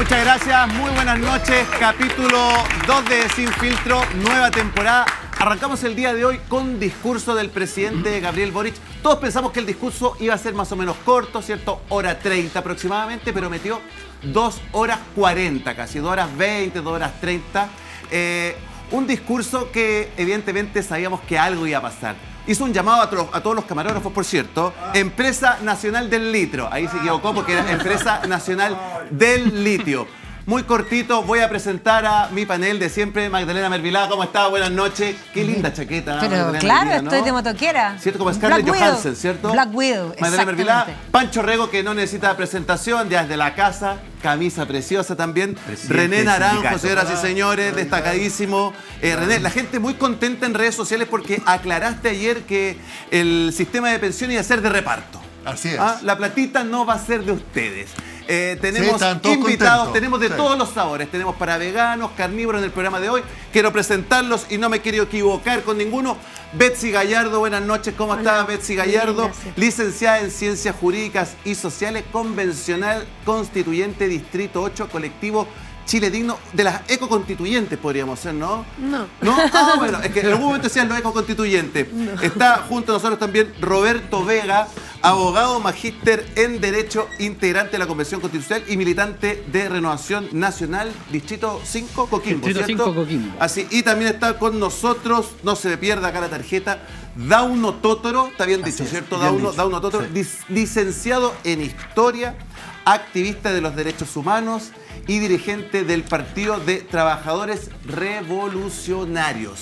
Muchas gracias, muy buenas noches. Capítulo 2 de Sin Filtro, nueva temporada. Arrancamos el día de hoy con discurso del presidente Gabriel Boric. Todos pensamos que el discurso iba a ser más o menos corto, ¿cierto? Hora 30 aproximadamente, pero metió 2 horas 40 casi, 2 horas 20, 2 horas 30. Eh, un discurso que evidentemente sabíamos que algo iba a pasar. Hizo un llamado a, a todos los camarógrafos, por cierto. Empresa Nacional del Litro. Ahí se equivocó porque era Empresa Nacional del Litio. Muy cortito, voy a presentar a mi panel de siempre, Magdalena Mervilá. ¿Cómo está? Buenas noches. Qué linda chaqueta. Pero Magdalena claro, Mervilá, ¿no? estoy de motoquera. ¿Cierto? Como Scarlett Black Johansson, Widow. ¿cierto? Black Widow, Magdalena Mervilá. Pancho Rego, que no necesita presentación, ya es de la casa. Camisa preciosa también. Presidente René Naranjo, señoras y señores, destacadísimo. Eh, René, la gente muy contenta en redes sociales porque aclaraste ayer que el sistema de pensión iba a ser de reparto. Así es. Ah, La platita no va a ser de ustedes. Eh, tenemos todos invitados, tenemos de Sí. todos los sabores. Tenemos para veganos, carnívoros en el programa de hoy. Quiero presentarlos y no me quiero equivocar con ninguno. Betsy Gallardo, buenas noches. ¿Cómo Hola. está Betsy bien, Gallardo? Licenciada en Ciencias Jurídicas y Sociales, convencional constituyente Distrito 8, colectivo Chile Digno, de las ecoconstituyentes podríamos ser, ¿no? No. ¿No? Ah, bueno, es que en algún momento decían los ecoconstituyentes. Está junto a nosotros también Roberto Vega, abogado magíster en Derecho, integrante de la Convención Constitucional y militante de Renovación Nacional, Distrito 5, Coquimbo. Distrito ¿cierto? 5, Coquimbo. Así, y también está con nosotros, no se me pierda acá la tarjeta, Dauno Totoro, está bien dicho, es, ¿cierto? bien Dauno, dicho, Dauno Totoro, sí. licenciado en Historia, activista de los derechos humanos y dirigente del Partido de Trabajadores Revolucionarios.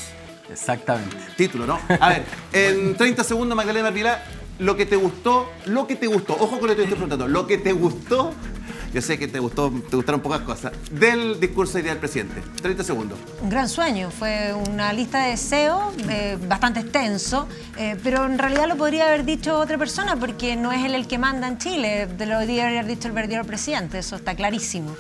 Exactamente. Título, ¿no? A ver, en 30 segundos, Magdalena Vilá, lo que te gustó, lo que te gustó, ojo con lo que te estoy preguntando, lo que te gustó, yo sé que te gustó, te gustaron pocas cosas, del discurso hoy día del presidente. 30 segundos. Un gran sueño, fue una lista de deseos eh, bastante extenso, eh, pero en realidad lo podría haber dicho otra persona porque no es él el que manda en Chile, de lo debería haber dicho el verdadero presidente, eso está clarísimo.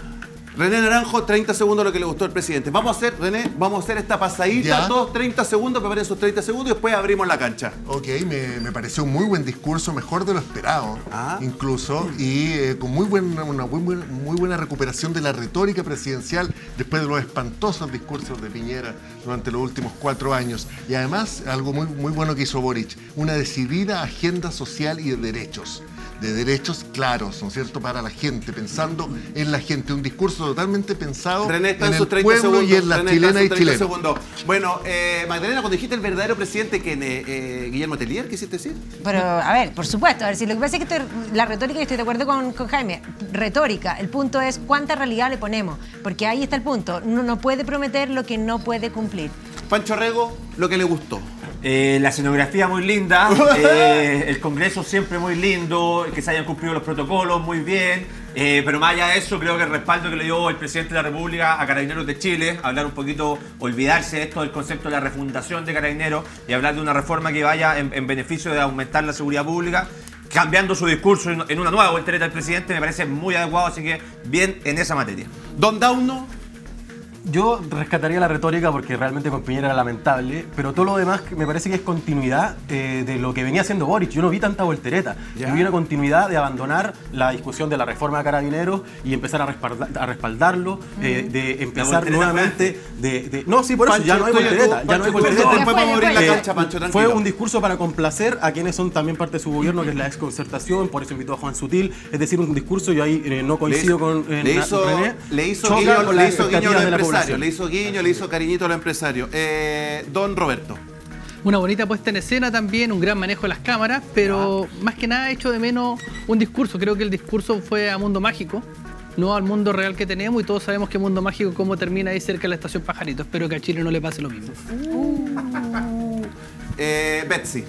René Naranjo, 30 segundos lo que le gustó al presidente. Vamos a hacer, René, vamos a hacer esta pasadita, Ya. todos 30 segundos, preparen sus 30 segundos y después abrimos la cancha. Ok, me, me pareció un muy buen discurso, mejor de lo esperado, Ah. incluso, y eh, con muy buena, una muy buena recuperación de la retórica presidencial después de los espantosos discursos de Piñera durante los últimos cuatro años. Y además, algo muy, muy bueno que hizo Boric, una decidida agenda social y de derechos. De derechos claros, ¿no es cierto?, para la gente, pensando en la gente. Un discurso totalmente pensado René en el sus 30 pueblo segundos. y en las chilenas y sus 30 chilenos. segundos. Bueno, eh, Magdalena, cuando dijiste el verdadero presidente, que eh, Guillermo Telier, quisiste decir? Pero, a ver, por supuesto, a ver, si lo que pasa es que estoy- la retórica, y estoy de acuerdo con, con Jaime, retórica, el punto es cuánta realidad le ponemos, porque ahí está el punto, uno no puede prometer lo que no puede cumplir. Pancho Rego, lo que le gustó. Eh, la escenografía muy linda, eh, el Congreso siempre muy lindo, que se hayan cumplido los protocolos muy bien, eh, pero más allá de eso, creo que el respaldo que le dio el presidente de la República a Carabineros de Chile, hablar un poquito, olvidarse de esto del concepto de la refundación de Carabineros y hablar de una reforma que vaya en, en beneficio de aumentar la seguridad pública, cambiando su discurso en, en una nueva voltereta del presidente, me parece muy adecuado, así que bien en esa materia. Don Dauno, Yo rescataría la retórica porque realmente con Piñera era lamentable, pero todo lo demás me parece que es continuidad eh, de lo que venía haciendo Boric. Yo no vi tanta voltereta. Yo vi una continuidad de abandonar la discusión de la reforma de carabineros y empezar a, respalda- a respaldarlo, eh, de empezar nuevamente de, de- No, sí, por eso, ya no hay voltereta. Ya no hay voltereta. Después vamos a abrir la Eh, cancha, Pancho, Fue un discurso para complacer a quienes son también parte de su gobierno, que es la exconcertación, por eso invitó a Juan Sutil. Es decir, un discurso, yo ahí eh, no coincido con le hizo, René, le hizo guiño, con hizo guiño de la empresarios, le hizo guiño, le hizo cariñito a los empresarios. Eh, don Roberto. Una bonita puesta en escena también, un gran manejo de las cámaras, pero más que nada hecho de menos un discurso. Creo que el discurso fue a mundo mágico, no al mundo real que tenemos y todos sabemos que mundo mágico cómo termina ahí cerca de la estación Pajarito. Espero que a Chile no le pase lo mismo. Eh, Betsy.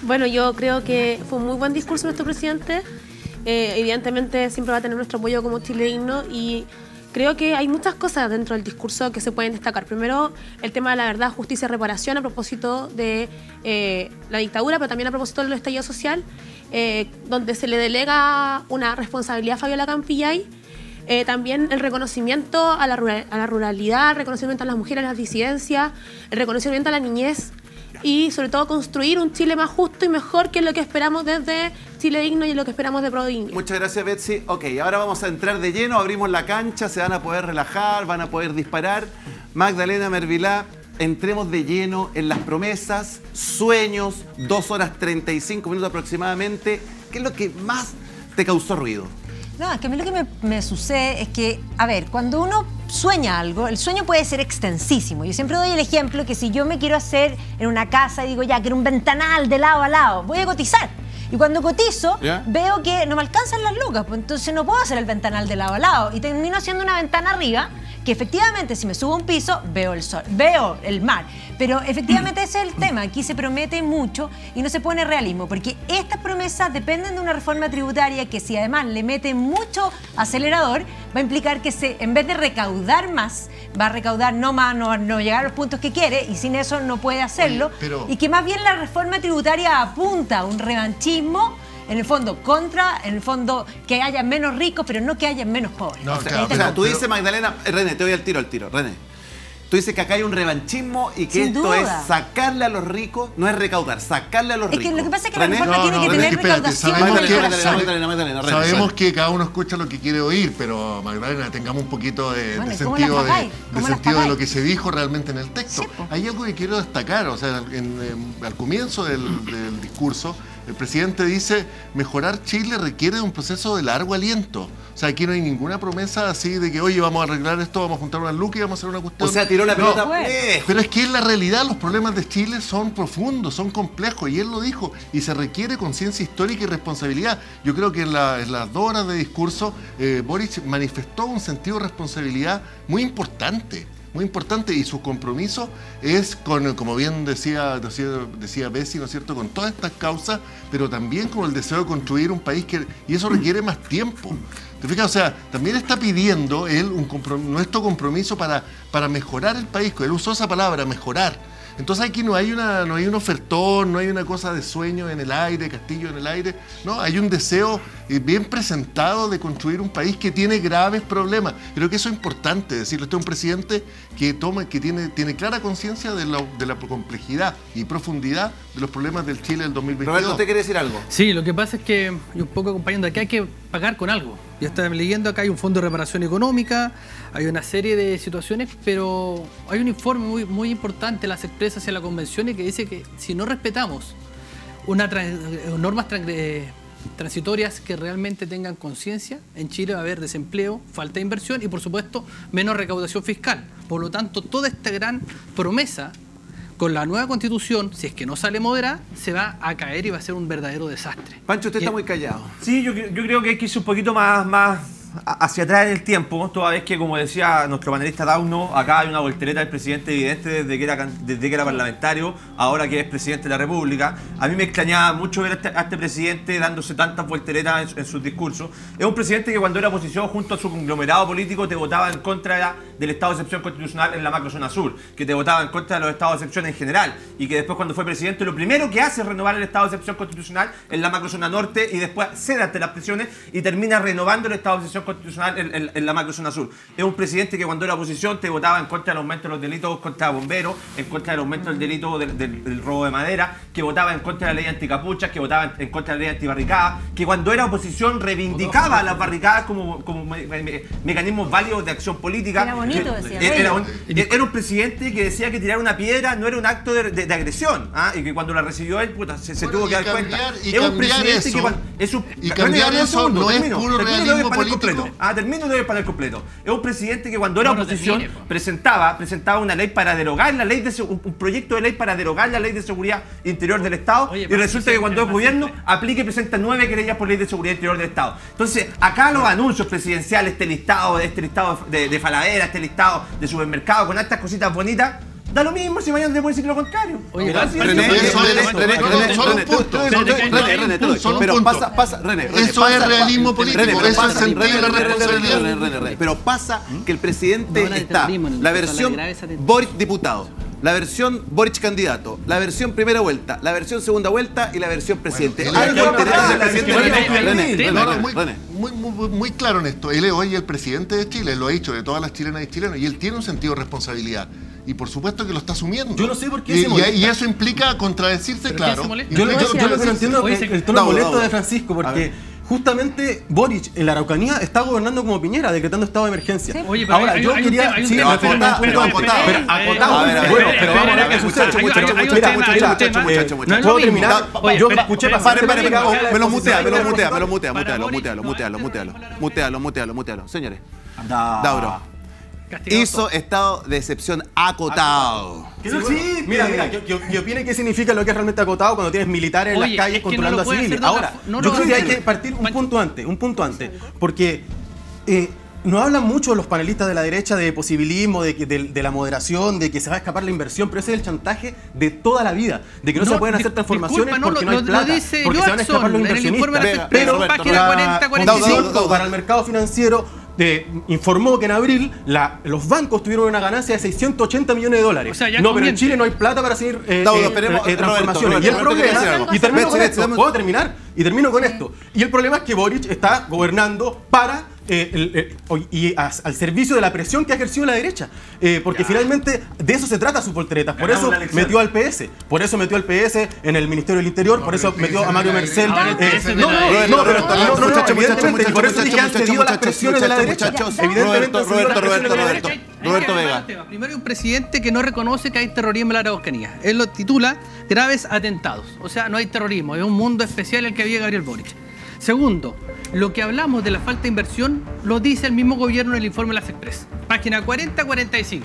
Bueno, yo creo que fue un muy buen discurso nuestro presidente. Eh, evidentemente siempre va a tener nuestro apoyo como Chile digno y creo que hay muchas cosas dentro del discurso que se pueden destacar. Primero, el tema de la verdad, justicia y reparación a propósito de eh, la dictadura, pero también a propósito del estallido social, eh, donde se le delega una responsabilidad a Fabiola Campillay. Eh, también el reconocimiento a la, rural- a la ruralidad, el reconocimiento a las mujeres, a las disidencias, el reconocimiento a la niñez. Y sobre todo construir un Chile más justo y mejor que lo que esperamos desde Chile Digno y lo que esperamos de Prodigno. Muchas gracias, Betsy. Ok, ahora vamos a entrar de lleno, abrimos la cancha, se van a poder relajar, van a poder disparar. Magdalena Mervilá, entremos de lleno en las promesas, sueños, 2 horas 35 minutos aproximadamente. ¿Qué es lo que más te causó ruido? No, es que a mí lo que me, sucede es que, a ver, cuando uno sueña algo, el sueño puede ser extensísimo. Yo siempre doy el ejemplo que si yo me quiero hacer en una casa y digo, ya, quiero un ventanal de lado a lado, voy a cotizar. Y cuando cotizo, ¿Ya? veo que no me alcanzan las lucas, pues entonces no puedo hacer el ventanal de lado a lado. Y termino haciendo una ventana arriba, que efectivamente si me subo a un piso, veo el sol, veo el mar. Pero efectivamente ese es el tema. Aquí se promete mucho y no se pone realismo, porque estas promesas dependen de una reforma tributaria que si además le mete mucho acelerador, va a implicar que se, en vez de recaudar más, va a recaudar no más, no, no llegar a los puntos que quiere y sin eso no puede hacerlo. Oye, pero- Y que más bien la reforma tributaria apunta a un revanchismo, en el fondo contra, en el fondo que haya menos ricos, pero no que haya menos pobres. No, O sea, claro, o sea, tú pero- dices, Magdalena, René, te doy al tiro, al tiro, René. Tú dices que acá hay un revanchismo y que Sin esto duda. es sacarle a los ricos, no es recaudar, sacarle a los Es que ricos. lo que pasa es que la René, reforma tiene que pero tener espérate, recaudación sabemos que, Magdalena. Magdalena, Magdalena, René, sabemos que cada uno escucha lo que quiere oír, pero Magdalena, tengamos un poquito de, Bueno, de ¿y cómo sentido, de, de ¿Cómo las sentido de lo que se dijo realmente en el texto. Sí. Hay algo que quiero destacar, o sea, en- en- al comienzo del, del discurso, el presidente dice, mejorar Chile requiere de un proceso de largo aliento. O sea, aquí no hay ninguna promesa así de que, oye, vamos a arreglar esto, vamos a juntar una lucas y vamos a hacer una cuestión. O sea, tiró la No, pelota lejos. pero es que en la realidad los problemas de Chile son profundos, son complejos, y él lo dijo, y se requiere conciencia histórica y responsabilidad. Yo creo que en, la- en las dos horas de discurso, eh, Boric manifestó un sentido de responsabilidad muy importante, muy importante, y su compromiso es con, como bien decía, decía, decía Bessi, ¿no es cierto?, con todas estas causas, pero también con el deseo de construir un país que, y eso requiere más tiempo. ¿Te fijas? O sea, también está pidiendo él un comprom- nuestro compromiso para, para mejorar el país. Él usó esa palabra, mejorar. Entonces aquí no hay, una, no hay un ofertón, no hay una cosa de sueño en el aire, castillo en el aire. No, hay un deseo eh, bien presentado de construir un país que tiene graves problemas. Creo que eso es importante decirlo. Este es un presidente que, toma, que tiene, tiene clara conciencia de, la- de la complejidad y profundidad de los problemas del Chile del 2022. Roberto, ¿usted quiere decir algo? Sí, lo que pasa es que, y un poco acompañando aquí, hay que pagar con algo. Ya estaba leyendo acá, hay un fondo de reparación económica, hay una serie de situaciones, pero hay un informe muy, importante de las expresas hacia la convención y que dice que si no respetamos una tran- eh, normas eh, transitorias que realmente tengan conciencia, en Chile va a haber desempleo, falta de inversión y por supuesto menos recaudación fiscal. Por lo tanto, toda esta gran promesa con la nueva constitución, si es que no sale moderada, se va a caer y va a ser un verdadero desastre. Pancho, usted está muy callado. Sí, yo, yo creo que hay que irse un poquito más, más a- hacia atrás en el tiempo, toda vez que, como decía nuestro panelista Dauno, acá hay una voltereta del presidente evidente desde que, era, desde que era parlamentario, ahora que es presidente de la República. A mí me extrañaba mucho ver a este, a este presidente dándose tantas volteretas en, en sus discursos. Es un presidente que cuando era oposición junto a su conglomerado político te votaba en contra del estado de excepción constitucional en la macrozona sur, que te votaba en contra de los estados de excepción en general, y que después cuando fue presidente lo primero que hace es renovar el estado de excepción constitucional en la macrozona norte y después cede ante las presiones y termina renovando el estado de excepción constitucional en, en- en la macrozona sur. Es un presidente que cuando era oposición te votaba en contra del aumento de los delitos contra bomberos, en contra del aumento del delito del, robo de madera, que votaba en contra de la ley anticapuchas, que votaba en, contra de la ley antibarricada, que cuando era oposición reivindicaba las barricadas como, como me- me- mecanismos válidos de acción política. Bonito, Que- decía. era- un, era un presidente que decía que tirar una piedra no era un acto de, de- de agresión, ¿ah? y que cuando la recibió él, puta, se, se Bueno, tuvo que dar cuenta. cambiar- es un presidente eso- que cuando- es un- y René, cambiar dame un eso segundo, no es termino, puro termino de ver el realismo panel político. completo. Ah, termino de ver el panel completo. Es un presidente que cuando era No, oposición presentaba, presentaba una ley para derogar la ley de un, un proyecto de ley para derogar la ley de seguridad interior del Estado Oye, y resulta que cuando es gobierno aplica y presenta nueve querellas por ley de seguridad interior del Estado. Entonces, acá los anuncios presidenciales, este listado, este listado de, de este listado de supermercado con estas cositas bonitas, da lo mismo si mañana te puede decir lo contrario. Oye, pero pasa, pasa, René, René, Eso pasa- es realismo político, René, pero eso es pasa- sentido de la René, René, René, responsabilidad. René, René, René, Pero pasa que el presidente No está la versión Boric diputado, la versión Boric candidato, la versión primera vuelta, la versión segunda vuelta y la versión presidente. Bueno, no, René, muy, muy, muy- claro en esto. Él es hoy el presidente de Chile, lo ha dicho, de todas las chilenas y chilenos, y él tiene un sentido de responsabilidad. Y por supuesto que lo está asumiendo. Yo no sé por qué Y, se molesta. y- y eso implica contradecirse, ¿Pero claro. Yo, yo- algo. lo que no entiendo es el tono molesto de Francisco, porque. Justamente Boric en la Araucanía está gobernando como Piñera, decretando estado de emergencia. Sí. Oye, pero Ahora, hay- yo hay quería. tema- sí, acotado, pero acotado. Pero acotado. A ver, a ver, Bueno, pero vamos a ver, a escuchar, muchacho, muchacho, muchacho, muchacho, muchacho, mira, muchacho, muchacho, eh, muchacho. ¿Puedo terminar? Yo escuché pasar oh, me lo mutea, me lo mutea, me lo mutea, mutealo, mutealo, mutealo, mutealo, mutealo, mutealo, mutealo. Señores. Dauro, Castigado hizo todo. estado de excepción acotado. No existe. Mira, mira, que opine qué significa lo que es realmente acotado cuando tienes militares en Oye, las calles no controlando a civiles. Ahora, no yo creo que hay que partir un Pancho. punto antes, un punto antes, porque eh, nos hablan mucho los panelistas de la derecha de posibilismo, de, de, de la moderación, de que se va a escapar la inversión, pero ese es el chantaje de toda la vida, de que no, No, se pueden hacer transformaciones disculpa, no, porque no, lo- hay lo plata, dice porque se van a escapar los en el informe de inversionistas. la Pero, Pero, Roberto, página Roberto, 40, Daudo, 45. Daudo, Daudo. para el mercado financiero de- informó que en abril la- los bancos tuvieron una ganancia de 680 millones de dólares. O sea, ya no, pero en. Chile no hay plata para seguir eh, Daudo, eh, eh, transformaciones. Roberto, y el problema, y termino con esto, ¿puedo terminar? Y termino con esto. Y el problema es que Boric está gobernando para eh, el- el- hoy- y a- al servicio de la presión que ha ejercido la derecha. Eh, porque finalmente de eso se trata sus volteretas. Por Ganamos eso metió al PS. Por eso metió al PS en el Ministerio del Interior. Por eso metió a Mario Mercel. eh, no, no, no, pero no, no, no, muchacho, muchacho, evidentemente, muchacho, y por eso dije han cedido las presiones de la derecha. muchachos. Evidentemente, Roberto, Roberto, Roberto, Roberto Vega. Primero hay un presidente que no reconoce que hay terrorismo en la Araucanía. Él lo titula graves atentados. O sea, no hay terrorismo, es un mundo especial el que había Gabriel Boric. Segundo, lo que hablamos de la falta de inversión lo dice el mismo gobierno en el informe de las Express. Página 40-45.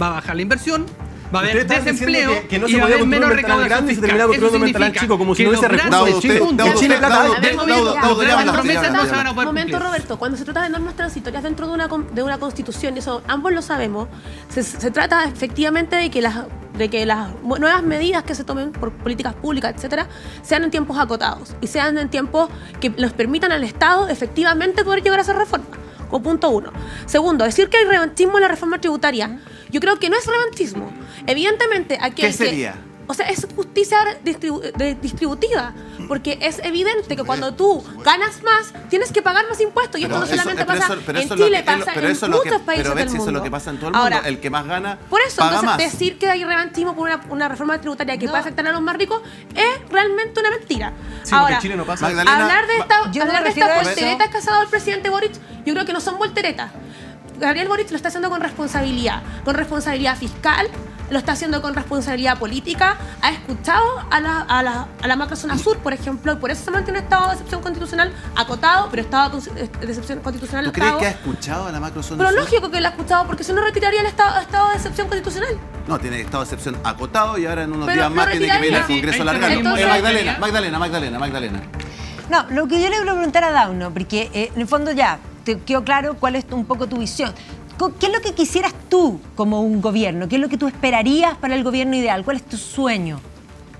Va a bajar la inversión, va a haber desempleo que- que no y se va a haber menos recaudación grande y se fiscal. terminaba Eso significa chico, como si que no los hubiese grandes recursos de Chile. plata las promesas no se van a poder Momento. Roberto, cuando se trata de normas transitorias dentro de una, de una constitución, y eso ambos lo sabemos, se, se trata efectivamente de que las de que las nuevas medidas que se tomen por políticas públicas, etcétera, sean en tiempos acotados y sean en tiempos que les permitan al Estado efectivamente poder llegar a hacer reformas. Como punto uno. Segundo, decir que hay revanchismo en la reforma tributaria, yo creo que no es revanchismo. Evidentemente, aquel ¿Qué sería? Que, o sea, es justicia distribu- de- distributiva, porque es evidente que cuando tú ganas más, tienes que pagar más impuestos. Y esto no eso- solamente pero pasa eso- pero en Chile, que- pasa pero en que- muchos países pero del mundo. eso es lo que pasa en todo el mundo. Ahora, el que más gana por eso, paga entonces, más. decir que hay revanchismo por una, una reforma tributaria que No. puede afectar a los más ricos es realmente una mentira. Sí, Ahora, Chile no pasa. Hablar de esta, no estas a eso. volteretas que ha dado el presidente Boric, yo creo que no son volteretas. Gabriel Boric lo está haciendo con responsabilidad, con responsabilidad fiscal, lo está haciendo con responsabilidad política, ha escuchado a la, a la, a la macrozona sur, por ejemplo, y por eso se mantiene un estado de excepción constitucional acotado, pero estado con- de excepción constitucional ¿Tú crees que ha escuchado a la macrozona Pero sur? lógico que lo ha escuchado, porque si no retiraría el estado, estado de excepción constitucional. No, tiene estado de excepción acotado y ahora en unos Pero días más tiene que venir al. Congreso a largarlo. Eh, entonces- Magdalena, Magdalena, Magdalena, Magdalena. No, lo que yo le quiero preguntar a Dauno, porque eh, en el fondo ya te quedó claro cuál es un poco tu visión. ¿Qué es lo que quisieras tú como un gobierno? ¿Qué es lo que tú esperarías para el gobierno ideal? ¿Cuál es tu sueño?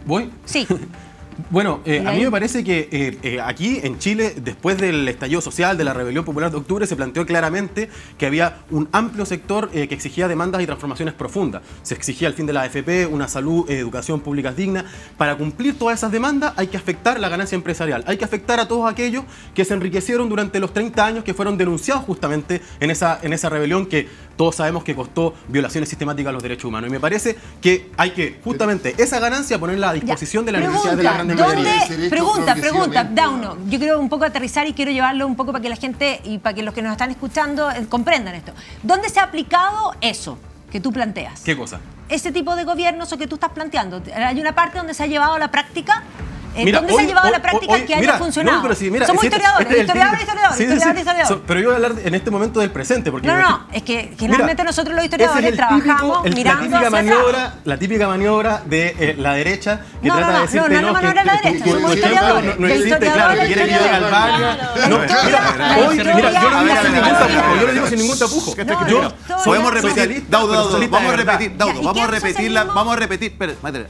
¿Voy? Sí. Bueno, eh, ¿Y a mí me parece que eh, eh, aquí en Chile, después del estallido social, de la rebelión popular de octubre, se planteó claramente que había un amplio sector que exigía demandas y transformaciones profundas. Se exigía el fin de la AFP, una salud, educación pública digna. Para cumplir todas esas demandas hay que afectar la ganancia empresarial, hay que afectar a todos aquellos que se enriquecieron durante los 30 años que fueron denunciados justamente en esa, en esa rebelión que todos sabemos que costó violaciones sistemáticas a los derechos humanos. Y me parece que hay que justamente esa ganancia ponerla a Ya. disposición de la Pregunta, necesidad de la gran ¿dónde- mayoría. Pregunta, pregunta. Dauno. Yo quiero un poco aterrizar y quiero llevarlo un poco para que la gente y para que los que nos están escuchando eh, comprendan esto. ¿Dónde se ha aplicado eso que tú planteas? ¿Qué cosa? Ese tipo de gobiernos o que tú estás planteando. ¿Hay una parte donde se ha llevado a la práctica? Eh, Mira, ¿Dónde se hoy- ha llevado a la hoy- práctica hoy- que haya mira, funcionado? no, pero sí, mira, Somos sí, este- historiadores, este es el historiadores, típico- historiadores, sí, sí, sí. historiadores, historiadores. Pero yo voy a hablar en este momento del presente. Porque No, no, es que generalmente nosotros los historiadores es trabajamos típico- el- mirando la típica hacia maniobra, atrás. la típica maniobra de eh, la derecha que No, trata no, de no, decirte no, no, no, no era la derecha, somos historiadores. no, no existe, claro, que quiere que yo al baño. No, mira, mira, yo no historia- digo sin ningún tapujo, no. No, Podemos repetir, Daudo, vamos a repetir, Daudo, Ya, ¿y vamos a es repetirla, vamos a repetir,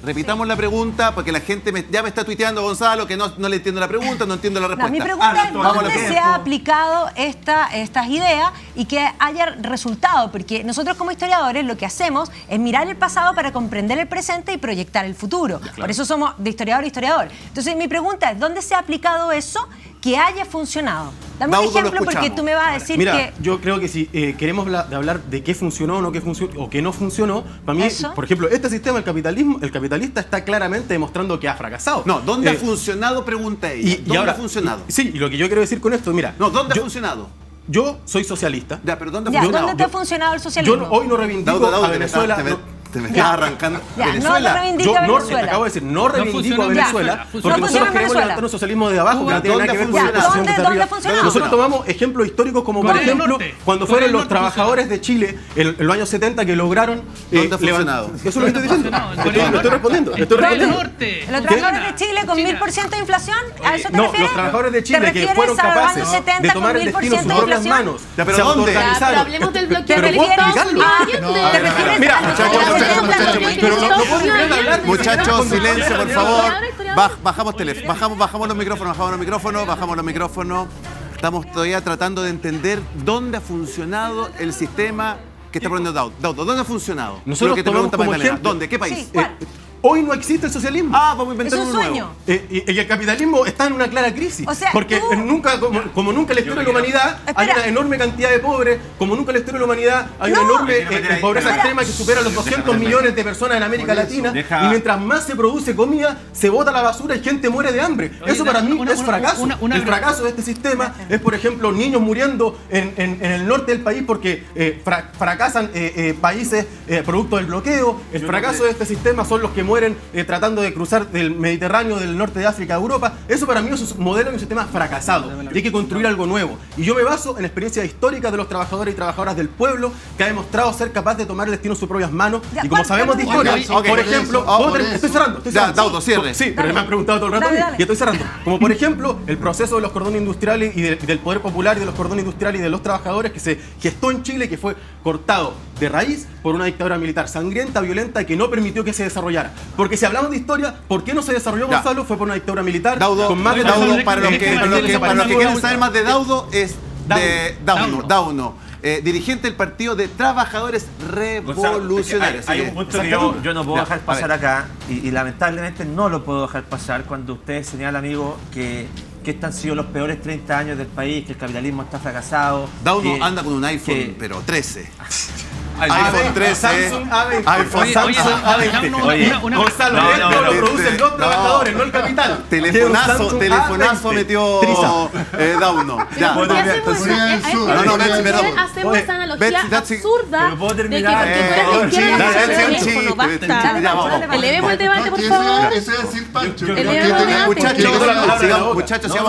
repitamos la pregunta porque la gente ya me está tuiteando Gonzalo que no, no le entiendo la pregunta, no entiendo la No, respuesta. mi pregunta Habla es dónde se ha aplicado esta, estas ideas y que haya resultado, porque nosotros como historiadores lo que hacemos es mirar el pasado para comprender el presente y proyectar el futuro. Por eso somos de historiador a historiador. Entonces mi pregunta es, ¿dónde se ha aplicado eso que haya funcionado. Dame un ejemplo porque tú me vas a decir Mira, que... yo creo que si eh, queremos de hablar de qué funcionó o no qué funcionó, o qué no funcionó, para mí, por ejemplo, este sistema, el capitalismo, el capitalista está claramente demostrando que ha fracasado. No, ¿dónde ha eh, funcionado? Pregunta ella. Y, ¿Dónde ha funcionado? Sí, y lo que yo quiero decir con esto, mira... No, ¿dónde ha funcionado? Yo soy socialista. Ya, pero ¿dónde ha funcionado? Te ha funcionado el socialismo? Yo hoy no reivindico a Venezuela te me estás arrancando. Ya, Venezuela. No yo no, Venezuela. acabo de decir, no reivindico no a Venezuela, funciona, porque nosotros queremos levantar un socialismo de abajo, Cuba, que no tiene nada que ver con la ¿dónde, ¿dónde funciona? Nosotros tomamos ejemplos históricos como, por ejemplo, cuando fueron los trabajadores de Chile en los años 70 que lograron eh, ¿Dónde levantar. Eso es lo que estoy diciendo. Le estoy respondiendo. Estoy respondiendo. Los trabajadores de Chile con 1000% de inflación, ¿a eh, eso te refieres? No, los trabajadores de Chile que fueron capaces de tomar el destino en sus propias manos, se autoorganizaron. Pero hablemos del bloqueo. Pero puedo explicarlo. Mira, Muchachos, silencio, por favor. Bajamos, teléfono, bajamos, bajamos los micrófonos, bajamos los micrófonos, bajamos los micrófonos. Estamos todavía tratando de entender dónde ha funcionado el sistema que está poniendo Dauto. Dauto, ¿dónde ha funcionado? Nosotros Lo que te pregunta ¿Dónde? ¿Qué país? Sí. Hoy no existe el socialismo. Ah, vamos a inventar un uno sueño. Eh, nuevo. Y, el capitalismo está en una clara crisis. Porque nunca, como, nunca en la historia de la humanidad, hay una enorme cantidad de pobres, como nunca en la historia de la humanidad, hay una enorme eh, pobreza extrema que supera los 200 millones de personas en América Latina. Y mientras más se produce comida, se bota la basura y gente muere de hambre. Eso para mí una, es fracaso. El fracaso de este sistema es, por ejemplo, niños muriendo en, el norte del país porque eh, fracasan países producto del bloqueo. El fracaso de este sistema son los que mueren mueren eh, tratando de cruzar del Mediterráneo, del norte de África a Europa. Eso para mí es un modelo y un sistema fracasado. Y hay que construir algo nuevo. Y yo me baso en la experiencia histórica de los trabajadores y trabajadoras del pueblo que ha demostrado ser capaz de tomar el destino en sus propias manos. Y como sabemos de historia, por ejemplo, estoy cerrando. Estoy. Ya, Dauto, cierre. Sí, pero me han preguntado todo el rato y estoy cerrando. Como por ejemplo, el proceso de los cordones industriales y del, poder popular y de los cordones industriales y de los trabajadores que se gestó en Chile, y que fue cortado de raíz por una dictadura militar sangrienta, violenta, y que no permitió que se desarrollara. Porque si hablamos de historia, ¿por qué no se desarrolló. Gonzalo? Fue por una dictadura militar. Daudo, con más de Daudo, para los que, para quieren saber más de Daudo, es Dauno. Dauno. Eh, dirigente del Partido de Trabajadores Revolucionarios. Hay, hay, hay un punto que yo, no puedo dejar pasar acá, y, lamentablemente no lo puedo dejar pasar cuando usted señala, amigo, que, que estos han sido los peores 30 años del país, que el capitalismo está fracasado. Dauno anda con un iPhone, pero 13. iPhone 13, Samsung, iPhone Samsung A20. No, lo producen los trabajadores, no. El capital. Telefonazo, ah, telefonazo metió Dauno. Ya, no, no, Hacemos esa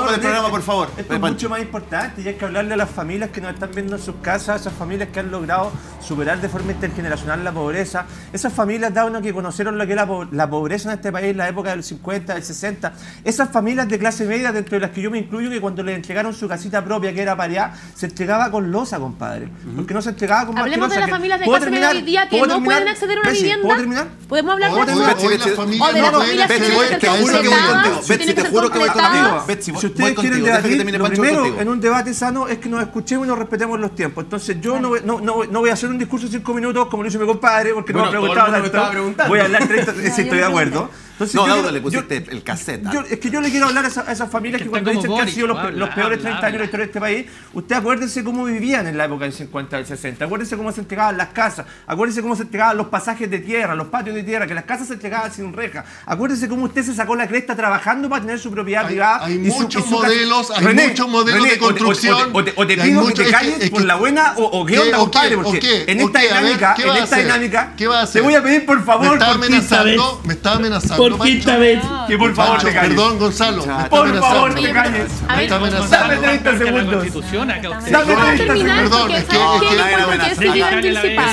con el programa, por favor. Esto es mucho más importante y hay que hablarle a las familias que nos están viendo en sus casas, a esas familias que han logrado superar de forma intergeneracional la pobreza. Esas familias Downer que conocieron lo que es la, po la, pobreza en este país en la época del 50, del 60, esas familias de clase media, dentro de las que yo me incluyo, que cuando les entregaron su casita propia, que era pareá, se entregaba con losa, compadre. Uh -huh. Porque no se entregaba con Hablemos más de las familias de clase media hoy día que no terminar? pueden acceder a una vivienda. ¿Puedo terminar? ¿Podemos hablar de eso? Hoy las familias no, no pueden acceder a una vivienda. Betsy, te juro que voy contigo. Betsy, si ustedes quieren debatir, lo primero en un debate sano es que nos escuchemos y nos respetemos los tiempos. Entonces yo no voy a hacer un discurso cinco minutos como lo hizo mi compadre, porque bueno, no me preguntaba tanto. Me preguntando. Voy a hablar 30, si estoy de acuerdo. Entonces, no, Daudo le pusiste yo, el cassette. Es que yo le quiero hablar a, esas familias que, cuando dicen que han sido los, peores 30 años de la historia de este país, ustedes acuérdense cómo vivían en la época del 50 y del 60, acuérdense cómo se entregaban las casas, acuérdense cómo se entregaban los pasajes de tierra, los patios de tierra, que las casas se entregaban sin reja, acuérdense cómo usted se sacó la cresta trabajando para tener su propiedad privada. Hay muchos modelos, hay muchos modelos de construcción. O, o, te, pido que te calles es que, por la buena o, qué onda, compadre, porque en esta dinámica, en esta dinámica, te voy a pedir por favor, me está amenazando por quinta vez. Que por favor te calles. Perdón, Gonzalo. Por favor te calles. Dame 30 segundos. Dame 30 segundos. Perdón, es que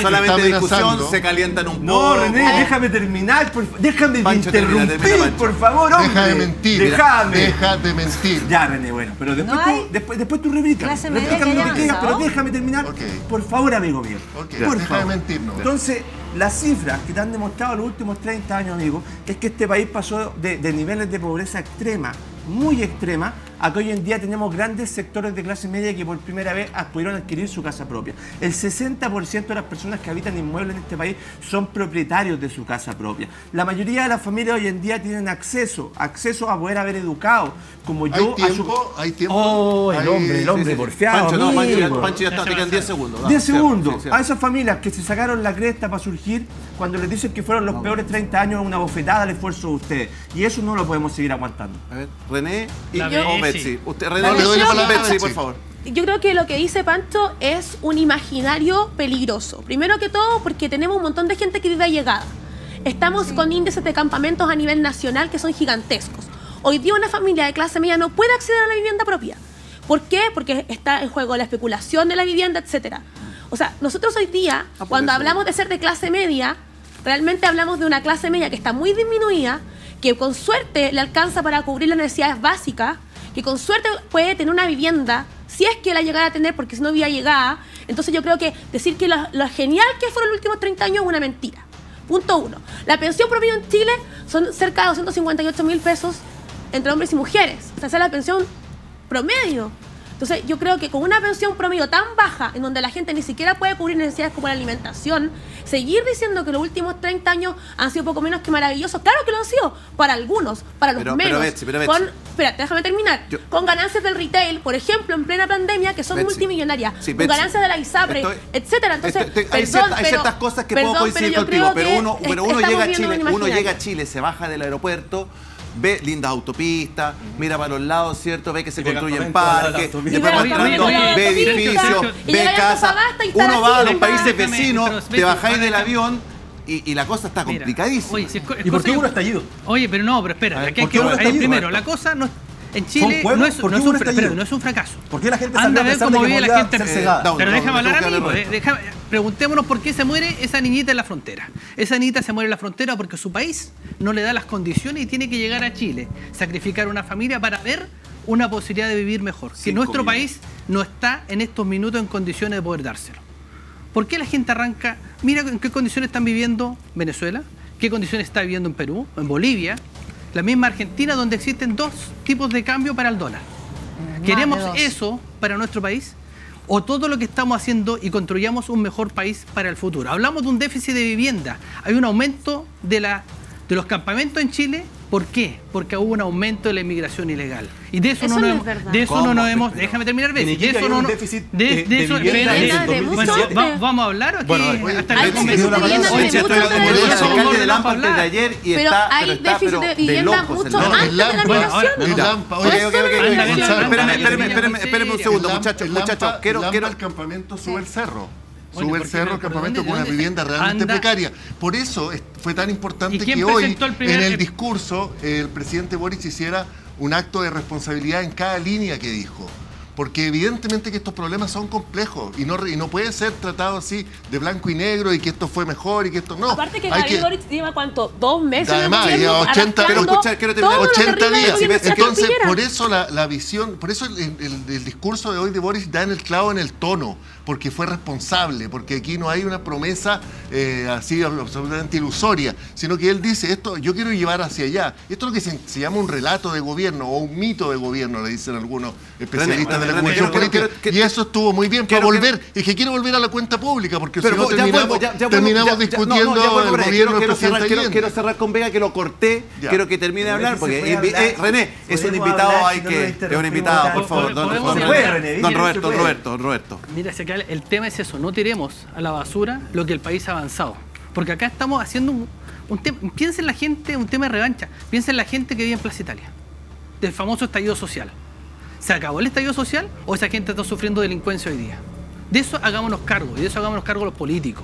solamente discusión se calientan un poco. No, René, ¿Eh? déjame terminar. Déjame interrumpir, por favor, hombre. Deja de mentir. Déjame. Deja de mentir. Ya, René, bueno. Pero después después tú replicas. Replícame lo que quieras, pero déjame terminar. Por favor, amigo mío. Por favor. Deja de mentirnos. Entonces... Las cifras que te han demostrado los últimos 30 años, amigos, es que este país pasó de, de niveles de pobreza extrema, muy extrema, Acá hoy en día tenemos grandes sectores de clase media que por primera vez pudieron adquirir su casa propia. El 60% de las personas que habitan inmuebles en este país son propietarios de su casa propia. La mayoría de las familias hoy en día tienen acceso, acceso a poder haber educado, como yo ¿Hay a tiempo? ¿Hay tiempo? Oh, el hombre, el hombre Sí, sí. porfiado. Pancho, no, Pancho, ya-. Pancho ya está, te quedan 10 segundos. Ah, 10 cierto, segundos. sí, a esas familias que se sacaron la cresta para surgir cuando les dicen que fueron los peores 30 años una bofetada al esfuerzo de ustedes. Y eso no lo podemos seguir aguantando. A ver, René y Betsy. Usted, René, No, le doy la palabra a Betsy, por Betsy. favor. Yo creo que lo que dice Pancho es un imaginario peligroso. Primero que todo, porque tenemos un montón de gente que vive allegada. Estamos con índices de campamentos a nivel nacional que son gigantescos. Hoy día una familia de clase media no puede acceder a la vivienda propia. ¿Por qué? Porque está en juego la especulación de la vivienda, etcétera. O sea, nosotros hoy día, por cuando eso. hablamos de ser de clase media, realmente hablamos de una clase media que está muy disminuida, que con suerte le alcanza para cubrir las necesidades básicas, que con suerte puede tener una vivienda, si es que la llegara a tener, porque si no había llegada. Entonces yo creo que decir que lo, lo genial que fueron los últimos 30 años es una mentira. Punto uno. La pensión promedio en Chile son cerca de 258 mil pesos entre hombres y mujeres. O sea, esa es la pensión promedio. Entonces, yo creo que con una pensión promedio tan baja, en donde la gente ni siquiera puede cubrir necesidades como la alimentación, seguir diciendo que los últimos 30 años han sido poco menos que maravillosos, claro que lo han sido, para algunos, para los Pero- pero menos. Betsy, pero Betsy. con, espérate, déjame terminar. Yo- con ganancias del retail, por ejemplo, en plena pandemia, que son Betsy. multimillonarias, Sí, con ganancias de la ISAPRE, Estoy- etcétera. Entonces, hay, perdón, cierta- hay pero- ciertas cosas que perdón, puedo pero coincidir contigo, pero uno, pero uno llega a Chile, un uno llega a. Chile, se baja del aeropuerto, ve lindas autopistas, mira para los lados, ¿cierto? Ve que se construyen parques, después ve edificios, ve casas. Uno va a los países vecinos, te bajáis del avión y, y la cosa está Mira, complicadísima. oye, si es co- es ¿Y por qué hubo un estallido? Oye, pero no, pero espera, ver, aquí hay ¿por que primero, la cosa no en ¿Fue Chile no es, ¿Por no es un, no es fracaso. ¿Por qué la gente Anda a ver cómo que vive la gente. eh? Down, pero down, déjame hablar a mí. pues, déjame- preguntémonos por qué se muere esa niñita en la frontera. Esa niñita se muere en la frontera porque su país no le da las condiciones y tiene que llegar a Chile, sacrificar una familia para ver una posibilidad de vivir mejor. Que Cinco nuestro millones. país no está en estos minutos en condiciones de poder dárselo. ¿Por qué la gente arranca? Mira en qué condiciones están viviendo Venezuela, qué condiciones está viviendo en Perú, en Bolivia, la misma Argentina, donde existen dos tipos de cambio para el dólar. ¿Queremos de dos. eso para nuestro país? ¿O todo lo que estamos haciendo y construyamos un mejor país para el futuro? Hablamos de un déficit de vivienda. Hay un aumento de, la, de los campamentos en Chile. ¿Por qué? Porque hubo un aumento de la inmigración ilegal. Y de eso, Eso no, no nos es hemos- verdad. de eso no nos hemos... Déjame terminar, Bessie. En De eso hay no déficit de- de- de eso- vivienda espera, desde de- el de 2017. bueno, mucho va- vamos a hablar aquí Bueno, hasta hay déficit de vivienda desde Oye, mucho antes de Lampa de ayer y Pero está, hay déficit de vivienda mucho antes de la Lampa. Bueno, ahora- migración. Espérame, espérame, espérame, un segundo, muchachos, muchachos, quiero, el campamento sube el cerro. Bueno, Sube ¿por el cerro, el ¿Por campamento con una vivienda realmente Anda. precaria. Por eso es- fue tan importante ¿Y quién que hoy, el primer- en el discurso, el presidente Boric hiciera un acto de responsabilidad en cada línea que dijo. Porque evidentemente que estos problemas son complejos y no, y no puede ser tratado así de blanco y negro y que esto fue mejor y que esto no. Aparte que Gabriel Boric lleva cuánto, dos meses. Además, lleva 80 arrastrando Quiero escuchar, quiero terminar. todo lo 80 terrible del días. Entonces, por eso la, la visión, por eso el, el- el discurso de hoy de Boris da en el clavo en el tono, porque fue responsable, porque aquí no hay una promesa eh, así absolutamente ilusoria, sino que él dice, esto yo quiero llevar hacia allá. Esto es lo que se, se llama un relato de gobierno o un mito de gobierno, le dicen algunos especialistas René, de la quiero- política. quiero- quiero- y eso estuvo muy bien quiero- para volver. Y que quiere volver a la cuenta pública, porque Pero si no ya terminamos, ya- terminamos ya- no, discutiendo no, vuelvo, el gobierno quiero, del quiero cerrar, quiero, quiero con Vega que lo corté, Ya. quiero que termine de hablar, es que porque eh, hablar, eh, René es un invitado, hablar hay si no que, es un invitado, por favor, don, Roberto, don. Roberto, don Roberto. Mira, se el tema es eso, no tiremos a la basura lo que el país ha avanzado. Porque acá estamos haciendo un, un tema, piensa en la gente, un tema de revancha, piensa en la gente que vive en Plaza Italia, del famoso estallido social. ¿Se acabó el estallido social o esa gente está sufriendo delincuencia hoy día? De eso hagámonos cargo y de eso hagámonos cargo los políticos.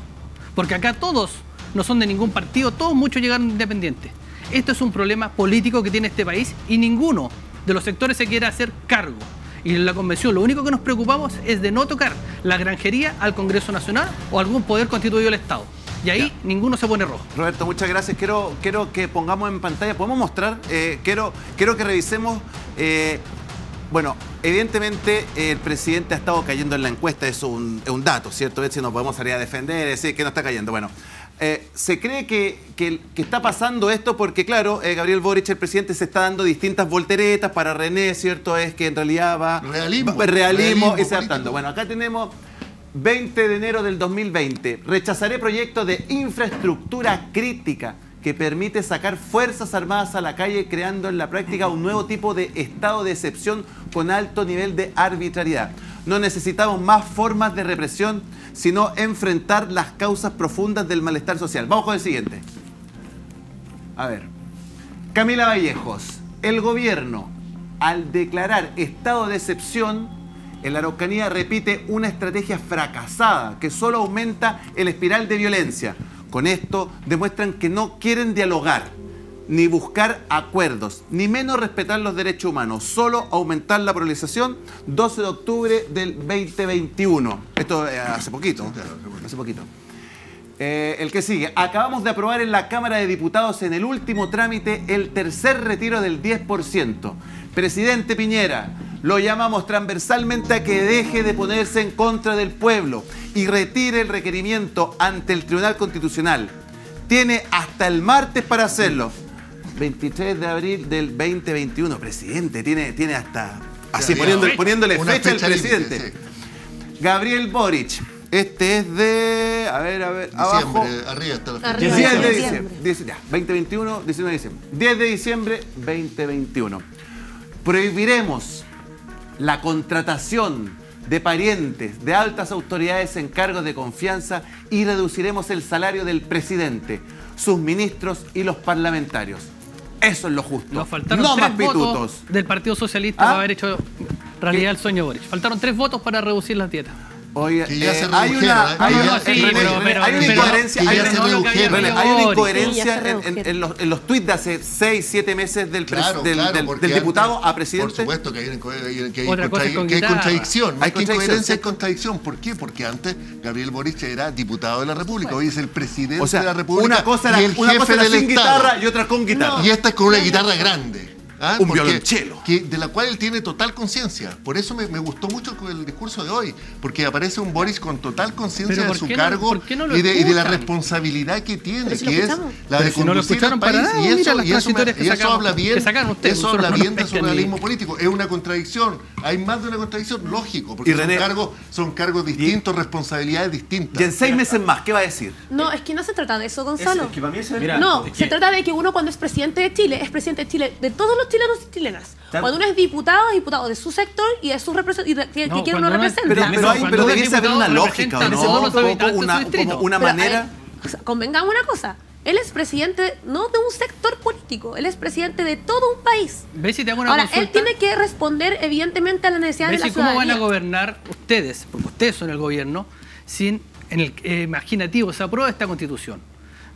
Porque acá todos no son de ningún partido, todos muchos llegaron independientes. Esto es un problema político que tiene este país y ninguno de los sectores se quiere hacer cargo. Y en la convención lo único que nos preocupamos es de no tocar la granjería al Congreso Nacional o algún poder constituido del Estado. Y ahí ninguno se pone rojo. Roberto, muchas gracias. Quiero, quiero que pongamos en pantalla, podemos mostrar, Eh, quiero, quiero que revisemos. eh, bueno, evidentemente eh, el presidente ha estado cayendo en la encuesta, eso es un, dato, ¿cierto? Es decir, no podemos salir a defender, decir que no está cayendo. Bueno, eh, se cree que, que- que está pasando esto porque, claro, eh, Gabriel Boric, el presidente, se está dando distintas volteretas para René, ¿cierto? Es que en realidad va... Realismo, va- realismo, realismo y se adaptando. Bueno, acá tenemos 20 de enero del 2020. Rechazaré proyecto de infraestructura crítica que permite sacar Fuerzas Armadas a la calle creando en la práctica un nuevo tipo de estado de excepción con alto nivel de arbitrariedad. No necesitamos más formas de represión, sino enfrentar las causas profundas del malestar social. Vamos con el siguiente. A ver. Camila Vallejos, el gobierno, al declarar estado de excepción, en la Araucanía repite una estrategia fracasada que solo aumenta el espiral de violencia. Con esto demuestran que no quieren dialogar, ni buscar acuerdos, ni menos respetar los derechos humanos, solo aumentar la polarización 12 de octubre del 2021. Esto eh, hace poquito, hace poquito. Eh, el que sigue. Acabamos de aprobar en la Cámara de Diputados en el último trámite el tercer retiro del 10%. Presidente Piñera, lo llamamos transversalmente a que deje de ponerse en contra del pueblo y retire el requerimiento ante el Tribunal Constitucional. Tiene hasta el martes para hacerlo. 23 de abril del 2021. Presidente, tiene, tiene hasta... Así, poniéndole Una fecha al límite, presidente. sí. Gabriel Boric. Este es de. A ver, a ver. abajo. Diciembre, arriba está la fecha. Arriba. 10 de diciembre. diciembre. Ya, 2021, 19 de diciembre. 10 de diciembre 2021. Prohibiremos la contratación de parientes de altas autoridades en cargos de confianza y reduciremos el salario del presidente, sus ministros y los parlamentarios. Eso es lo justo. Nos faltaron no tres más votos del Partido Socialista ¿Ah? para haber hecho realidad el sueño Boric. Faltaron tres votos para reducir las dietas. Oye, eh, se hay redujeron, una, ¿eh? hay una- una incoherencia, hay una- una incoherencia en, en- redujeron. en los, en los tweets de hace 6, 7 meses del, pres- Claro, del, claro, del- del diputado antes- a presidente. Por supuesto que hay, hay- que hay Otra cosa que hay contradicción. Hay que contradicción, incoherencia, hay ¿cierto? contradicción. ¿Por qué? Porque antes Gabriel Boric era diputado de la República, hoy es el presidente o sea, de la República una cosa era, y el una cosa era del sin Estado. guitarra y otra con guitarra. Y esta es con una guitarra grande. ¿Ah? Un Porque- violonchelo. que- de la cual él tiene total conciencia. Por eso me, me gustó mucho el discurso de hoy, porque aparece un Boris con total conciencia de ¿por su no- cargo no y, de, y de la responsabilidad que tiene, si que es la de si no lo conducir escucharon al para país. nada, y eso, y eso, que y habla bien, ustedes, eso habla no bien de su realismo político. Es una contradicción. Hay más de una contradicción, lógico, porque Y René- son, cargos, son cargos distintos, responsabilidades distintas. Y en seis meses más, ¿qué va a decir? No, es que no se trata de eso, Gonzalo. Es que para mí ese- Mira, no, es se trata de que uno cuando es presidente de Chile, es presidente de Chile de todos los chilenos y chilenas. Cuando uno es diputado, es diputado de su sector y de su y de- que, No, que quiere uno uno es- representa. Pero, Ya, pero, no, hay- pero haber una lógica, ¿o no? los Como una, como una Pero, manera... o sea, convengamos una cosa. Él es presidente no de un sector político, él es presidente de todo un país. ¿Ves si te hago una Ahora, consulta? él tiene que responder evidentemente a las necesidades ¿Ves de la cómo van a ciudadanía. gobernar ustedes? Porque ustedes son el gobierno, sin, en el eh, imaginativo, se aprueba esta constitución.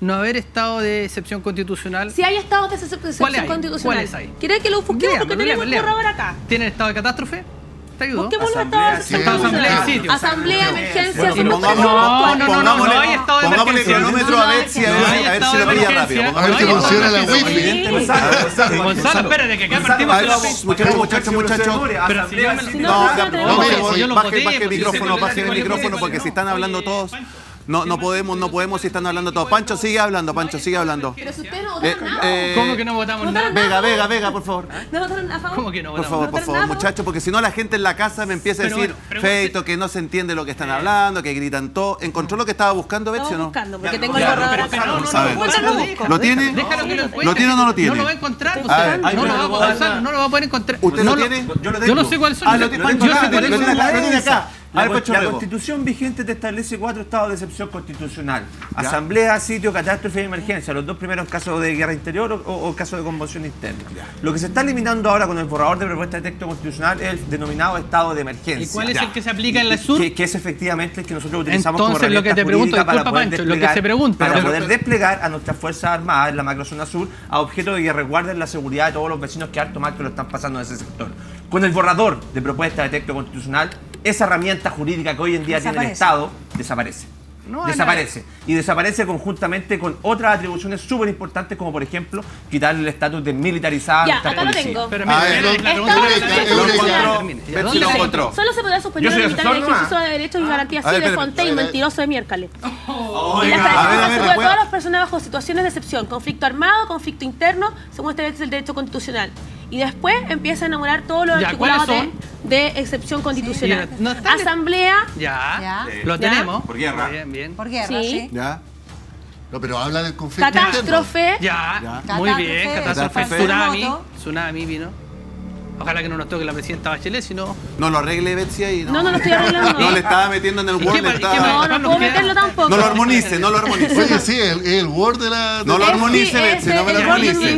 No haber estado de excepción constitucional. Si hay estados de excepción constitucional, ¿Cuáles hay? ¿quiere que lo busquemos? Porque tenemos borrador léame. acá. ¿Tienen estado de catástrofe? ¿Te ayudo? Busquemos los Asamblea, estados de excepción asamblea emergencia, Bueno, no, no, no, no, no hay estado de Pongámosle emergencia. cronómetro a ver si a ver, No hay a ver estado si de lo pilla emergencia. rápido. A ver si hay estado funciona de la emergencia. wifi. Gonzalo, espérate, que acá partimos de muchachos, muchachos, muchachos. Pero si yo me- Si No, no, no, baje, el micrófono, baje el micrófono porque si están hablando todos, no, no podemos, no podemos si están hablando todos. Pancho, sigue hablando, Pancho, sigue hablando. Pero si ustedes no Eh, votaron nada. eh, ¿Cómo que no votamos nada? Vega, Vega, Vega, por favor. ¿No votaron a favor? ¿Cómo que no Por votamos? favor, por favor, muchachos, porque si no la gente en la casa me empieza a decir, feito, que no se entiende lo que están hablando, que gritan todo. ¿Encontró lo que estaba buscando, Betsy, o no? buscando, porque Ya, tengo ya, el borrador. ¿Lo tiene? Déjalo que lo encuentre. ¿Lo tiene o no lo tiene? No lo va a encontrar. A usted. ver. no, lo va, Ay, Gonzalo, no lo va a poder encontrar. ¿Usted no lo tiene? Yo lo Yo tengo. no sé cuáles son. Ah, lo tiene acá, La, constitución vigente te establece cuatro estados de excepción constitucional. Asamblea, sitio, catástrofe y emergencia. Los dos primeros casos de guerra interior o, o- o casos de conmoción interna. Lo que se está eliminando ahora con el borrador de propuesta de texto constitucional es el denominado estado de emergencia. ¿Y cuál es Ya. el que se aplica en la sur? Que, que es efectivamente el que nosotros utilizamos como Entonces, lo que herramienta te pregunto, jurídica para disculpa, poder Pancho, lo que desplegar- se pregunta, para pero- poder desplegar a nuestras fuerzas armadas en la macrozona sur a objeto de que resguarden la seguridad de todos los vecinos que harto mal que lo están pasando en ese sector. Con el borrador de propuesta de texto constitucional, esa herramienta jurídica que hoy en día tiene el. Estado desaparece. No, desaparece. Y desaparece conjuntamente con otras atribuciones súper importantes, como por ejemplo quitarle el estatus de militarizada Ya, acá lo tengo. Pero mira, lo- encontró. Solo se podrá suspender el asesor nomás. ejercicio de derechos y garantías civiles Fontaine, espera. mentiroso de miércoles. y las todas las personas bajo situaciones de excepción, conflicto armado, conflicto interno, según establece el derecho constitucional. Y después empieza a enumerar todos los Ya, articulados de, ¿cuáles de excepción constitucional. Sí, no están- Asamblea, Ya, Ya. lo Ya. tenemos. Por guerra. Bien, bien. Por guerra, Sí. sí. ¿Ya? No, pero habla del conflicto catástrofe, Ya, Ya. muy bien. Catástrofe, tsunami. Tsunami vino. Ojalá que no nos toque la presidenta Bachelet, sino. No lo arregle Betsy ahí. No, no lo estoy arreglando. No le estaba metiendo en el ¿Y Word. qué le estaba- no, no puedo meterlo tampoco. No lo armonice, no lo armonice. Oye, sí, el, el Word de la... No lo armonice, Sí, Betsy, no me lo armonice.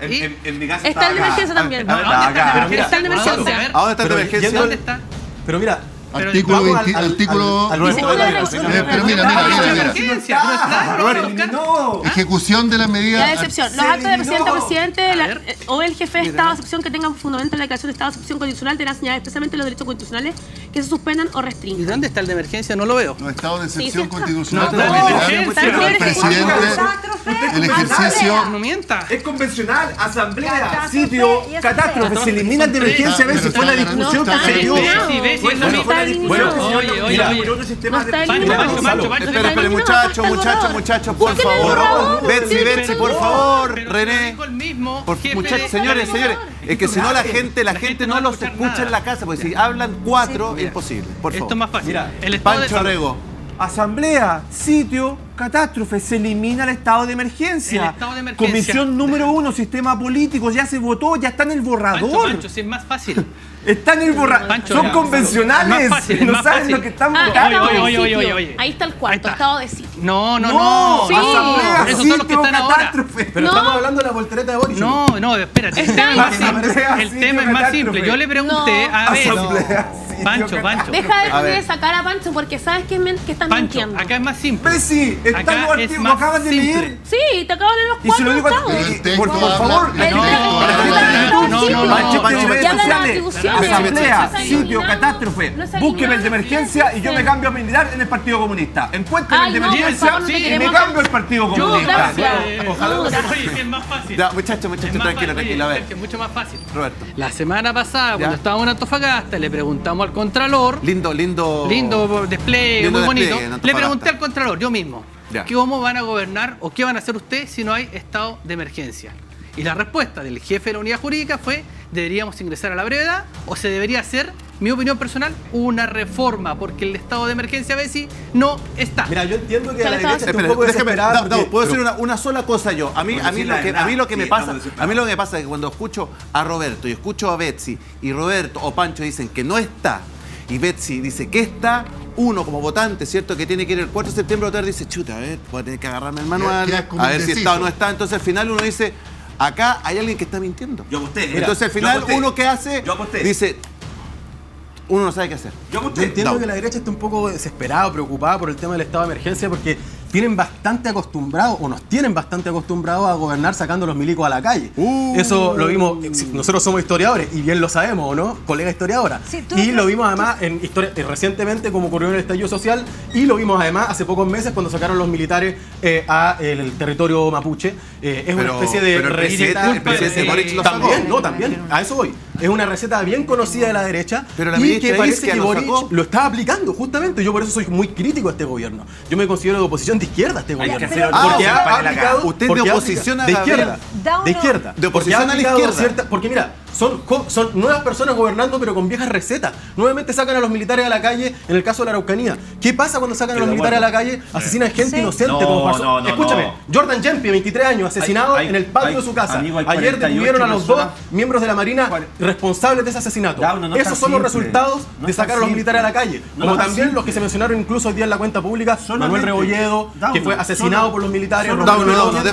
En, en- en mi casa Está el de estaba acá. emergencia también. A ver, ¿Dónde está de emergencia. A ver, ¿A dónde está Pero emergencia? ¿Dónde está? Pero mira, Artículo vamos 20, al- artículo... al- al- Dice, al- ¿cuál es la? Eh, pero mira, mira, mira, mira. emergencia, no. Ejecución de las La medidas... excepción. Los actos de presidente o eliminó. presidente la- eh, o el jefe de Estado de excepción que tengan fundamento en la declaración de Estado de excepción constitucional deberán señalar expresamente los derechos constitucionales que se suspendan o ¿Y restringan. dónde está el de emergencia? No lo veo. Los estados de Sí, sí excepción está. constitucional No, no, emergencia. al presidente el ejercicio... No mienta. Es convencional, asamblea, sitio, y catástrofe. Se eliminan de emergencia a si fue la discusión que se está dio. Bueno, mismo. discusión. Mira, Oye, oye, por otro sistema No de- Pancho. Pancho, Pancho, Pancho. Espera, espera, muchachos, muchachos, muchachos, por favor. Betsy, Betsy, por favor. René. muchachos, señores, señores, es que si no la gente, la gente no los escucha en la casa, porque si hablan cuatro, imposible. Por Esto favor. es más fácil. Mira, el estado Pancho Rego. Asamblea, sitio, catástrofe, se elimina el estado de emergencia. El estado de emergencia. Comisión número uno, sistema político, ya se votó, ya está en el borrador. Pancho, Pancho, si es más fácil. Está en el borrador. Son ya. convencionales. Es más fácil, no más saben fácil. lo que están Ah, votando. Oye, oye, oye, sitio. oye, oye. Ahí está el cuarto, está. estado de sitio. No, no, No, no. Sí. asamblea, Esos son los que sitio, están ahora. catástrofe. Pero No. estamos hablando de la voltereta de Boric. No, no, espérate. El tema, es. Asamblea, El sitio, tema es más simple. Yo le pregunté No. a ver. Asamblea, sitio, Pancho. Pancho. Deja de A ponerle esa cara, Pancho, porque sabes que, men- que estás Pancho, mintiendo. acá es más simple. Messi, es artículos, más acaban de leer. Sí, te acabo de leer los Y se cuatro lo digo el texto por, por favor, el texto No, no, no, y de. Asamblea, sitio, catástrofe. Búsqueme el de emergencia y yo me cambio a militar en el Partido Comunista. Encuéntreme el de emergencia y me cambio al Partido Comunista. Eh, Ojalá. Oye, es más fácil. Ya, muchachos, Es muchachos, tranquilo, tranquilo. A ver, Sergio, mucho más fácil. Roberto. La semana pasada, cuando estábamos en Antofagasta, le preguntamos al Contralor, Lindo, lindo. lindo despliegue, Lindo muy bonito, le pregunté al Contralor, yo mismo, Ya. ¿cómo van a gobernar o qué van a hacer ustedes si no hay estado de emergencia? Y la respuesta del jefe de la unidad jurídica fue, deberíamos ingresar a la brevedad o se debería hacer, mi opinión personal, una reforma, porque el estado de emergencia, Bessi, no está. Mira, yo entiendo que la derecha está un poco déjame, desesperada. da- da- porque- puedo decir una, una sola cosa yo. A mí, a mí lo que, a mí lo que me sí, pasa, a mí lo que me pasa es que cuando escucho a Roberto y escucho a Betsy y Roberto o Pancho dicen que no está y Betsy dice que está, uno como votante, ¿cierto? Que tiene que ir el 4 de septiembre a votar, dice, chuta, a ver, voy a tener que agarrarme el manual, Queda a ver si está o no está. Entonces al final uno dice, acá hay alguien que está mintiendo. Yo aposté, mira, Entonces al final uno que hace, Yo aposté. dice, uno no sabe qué hacer. Yo Yo entiendo No. que la derecha está un poco desesperada, preocupada por el tema del estado de emergencia porque tienen bastante acostumbrados o nos tienen bastante acostumbrados a gobernar sacando los milicos a la calle. Uh. Eso lo vimos, nosotros somos historiadores y bien lo sabemos, ¿o no? Colega historiadora. Sí, tú- y lo vimos además en historia, eh, recientemente como ocurrió en el estallido social y lo vimos además hace pocos meses cuando sacaron los militares eh, a el territorio mapuche. Eh, es Pero- una especie de pero el receta. presidente- el presidente eh, Boric lo sacó. también, no, también, a eso voy. Es una receta bien conocida de la derecha Pero la y que parece que lo Boric sacó. lo está aplicando, justamente. Yo por eso soy muy crítico a este gobierno. Yo me considero de oposición de izquierda a este gobierno. que hacer otra porque ha aplicado. Usted de oposición a de Gabriela. izquierda. De izquierda. De oposición a la izquierda. cierta- porque mira, son, son nuevas personas gobernando, pero con viejas recetas. Nuevamente sacan a los militares a la calle en el caso de la Araucanía. ¿Qué pasa cuando sacan a los militares a la calle? Asesinan gente Sí. inocente, No, como no, no, Escúchame, no. Jordan Jempi, 23 años, asesinado Hay- en el patio hay- de su casa. amigo, Ayer 48 detuvieron a los dos miembros de la Marina responsables de ese asesinato. Esos son los resultados No de sacar a los simple. militares a la calle. No como también simple. los que se mencionaron incluso hoy día en la cuenta pública, Manuel Rebolledo, que fue asesinado solo- por los militares,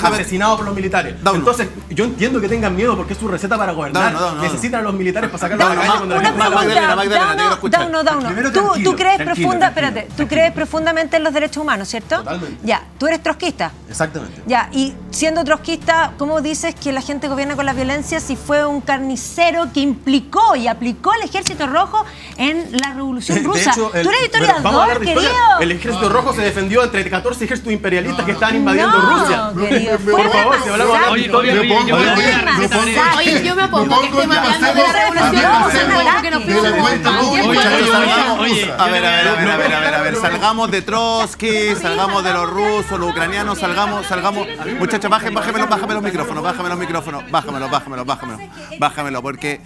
asesinado por los militares. Entonces, yo entiendo que tengan miedo porque es su receta para gobernar. No. necesitan a los militares para sacar no, cuando Una pregunta, Magdalena, escuchar. Dauno, Dauno. Primero, Tú, crees profunda, espérate, tú tranquilo. crees profundamente en los derechos humanos, ¿cierto? Totalmente. Ya, tú eres trotskista. Exactamente. Ya, y siendo trotskista, ¿cómo dices que la gente gobierna con la violencia si fue un carnicero que implicó y aplicó el ejército rojo en la revolución rusa? hecho, el- tú eres historiador, querido. El ejército rojo se defendió entre 14 ejércitos imperialistas que estaban invadiendo Rusia. Por favor, si hablamos de. Oye, historia, yo a oye, una me pongo- de la cuenta a. Oye, ver, a ver, a ver, a ver, a ver, a ver, salgamos de Trotsky, salgamos de los rusos, los ucranianos, salgamos, salgamos. Muchachos, bajen, bájamelo, bájame los micrófonos, bájame los micrófonos, bájamelo, bájamelo, bájamelo, bájamelo, porque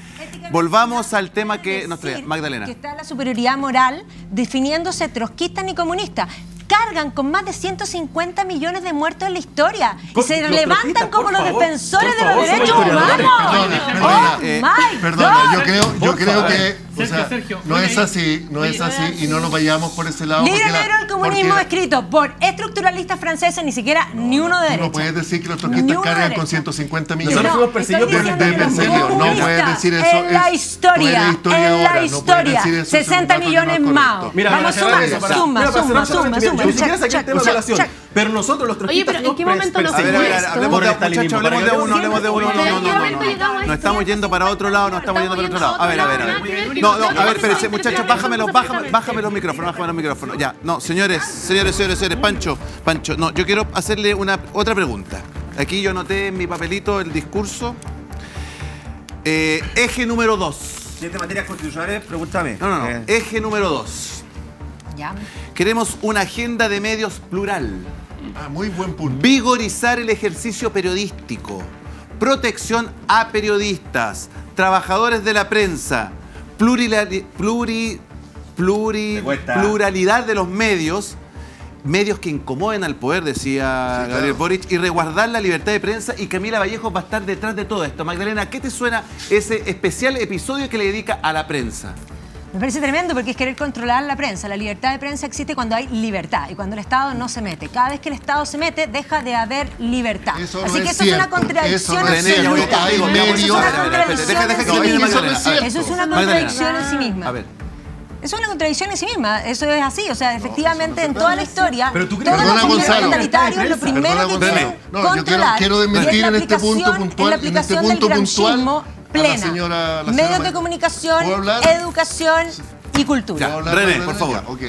volvamos al tema que nos decir Magdalena. Que está la superioridad moral definiéndose trotskista ni comunista. Cargan con más de 150 millones de muertos en la historia y Con- se levantan como los defensores de los derechos humanos. Perdona, oh eh, Perdona, yo creo, yo creo que o sea, no es así, no es así y no nos vayamos por ese lado. Libro negro del comunismo escrito por estructuralistas franceses, ni siquiera ni uno de derecha. no puedes decir que los uno cargan con derecha. 150 Nosotros millones. fuimos perseguidos los Bencelio, no puedes decir eso, En la historia, en la historia, decir eso, es un 60 dato que no millones es más. Vamos suma, suma, suma, solamente, suma. Yo ni siquiera saqué el tema de violación. Pero nosotros los Oye, trotskistas pero ¿en qué momento nos hablemos de, muchachos, hablemos de uno, hablemos de uno, no, no, no, no, estamos yendo para otro lado, no estamos yendo para otro lado. A ver, a ver, a ver. No, no, a ver, espérense, muchachos, bájame los, bájame, bájame los micrófonos, bájame los micrófonos. Ya, no, señores, señores, señores, señores, Pancho, Pancho, no, yo quiero hacerle una otra pregunta. Aquí yo anoté en mi papelito el discurso. Eh, eje número dos. Siete materias constitucionales, pregúntame. No, no, no. Eh, Eje número dos. Ya. Queremos una agenda de medios plural. Ah, muy buen punto. Vigorizar el ejercicio periodístico. Protección a periodistas, trabajadores de la prensa, pluri- pluri- pluralidad de los medios, medios que incomoden al poder, decía Sí, Gabriel claro. Boric, y resguardar la libertad de prensa. Y Camila Vallejo va a estar detrás de todo esto. Magdalena, ¿qué te suena ese especial episodio que le dedica a la prensa? Me parece tremendo porque es querer controlar la prensa. La libertad de prensa existe cuando hay libertad y cuando el Estado no se mete. Cada vez que el Estado se mete, deja de haber libertad. Eso no Así es que eso es una cierto. contradicción Eso no es René, ya voy a absoluta. Eso es una contradicción en. Eso es una contradicción en sí misma. A ver. Eso es una contradicción en sí misma, eso es así, o sea, efectivamente en toda la historia, Pero tú crees- todos Perdona, los gobiernos totalitarios lo primero Perdona, que quieren No, yo quiero- controlar quiero desmentir es la en este punto aplicación- puntual- la en este aplicación punto del puntual gramscismo a la plena. señora- la señora Medios de Ma- comunicación, educación y cultura. Ya. ¿Puedo hablar, René, por favor. Ya, ok.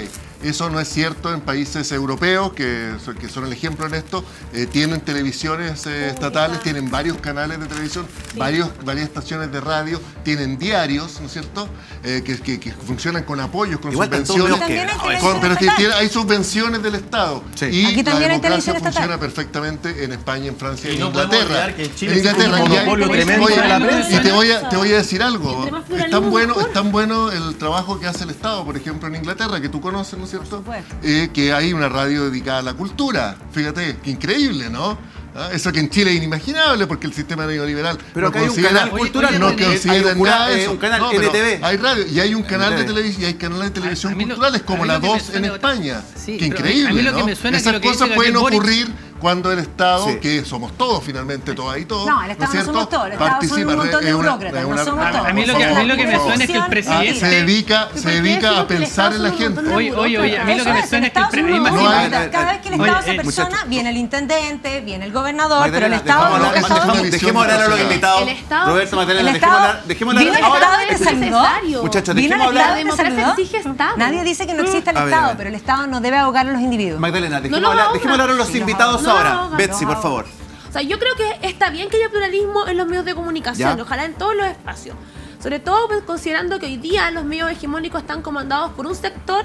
Eso no es cierto en países europeos, que, son- que son el ejemplo en esto. Eh, tienen televisiones eh, estatales, tienen varios canales de televisión, varios, varias estaciones de radio, tienen diarios, ¿no es cierto? Eh, que, que- que funcionan con apoyos, con Igual subvenciones. hay. Con- pero que tiene- hay subvenciones del Estado. Sí. Y Aquí la también hay democracia estatal. funciona perfectamente en España, en Francia y en no Inglaterra. que en Chile Inglaterra, y hay- monopolio oye, tremendo oye, de la prensa. Y te voy a, te voy a decir algo. Es tan, bueno, es tan bueno el trabajo que hace el Estado, por ejemplo, en Inglaterra, que tú conoces, ¿no es cierto? Eh, que hay una radio dedicada a la cultura. Fíjate, qué increíble, ¿no? Ah, Eso que en Chile es inimaginable porque el sistema neoliberal Pero no hay un canal cultural, no considera un nada de eh, eso. un canal No, NTV. Hay radio y hay un canal de NTV. televisión y hay canales de televisión A lo- culturales a como la lo que me 2 en España. Sí, Qué increíble, a mí lo que ¿no? me suena es que Esas lo que cosas pueden Gabriel Boric- ocurrir cuando el Estado, Sí. que somos todos finalmente, todas y todos, No, el Estado es no cierto? somos todos, el Estado son un Participa, montón de es una- burócratas, es no una- somos A- todos. a mí lo que- a mí lo que me suena es que el Ah, presidente- se dedica, ¿Pero se dedica a el pensar en la gente. Oye, oye, oye, a mí lo que me es, suena el es que el Estado pre- son unos imagínate- No hay- burócratas. Cada vez que el Estado se eh, persona, muchacho. viene el intendente, viene el gobernador, pero el Estado dejemos nunca ha. Una dejemos- hablar a los invitados. El Roberto El dejemos hablar. Dejemos hablar. El Ahora, Estado. Muchachos, el dejemos Estado hablar. y te La democracia saludó. exige Estado. Nadie dice que no exista el A ver, a Estado, pero el Estado no debe ahogar a los individuos. Magdalena, dejemos, hablar, a los invitados ahora. Betsy, por favor. O sea, yo creo que está bien que haya pluralismo en los medios de comunicación, Ya. ojalá en todos los espacios. Sobre todo pues, considerando que hoy día los medios hegemónicos están comandados por un sector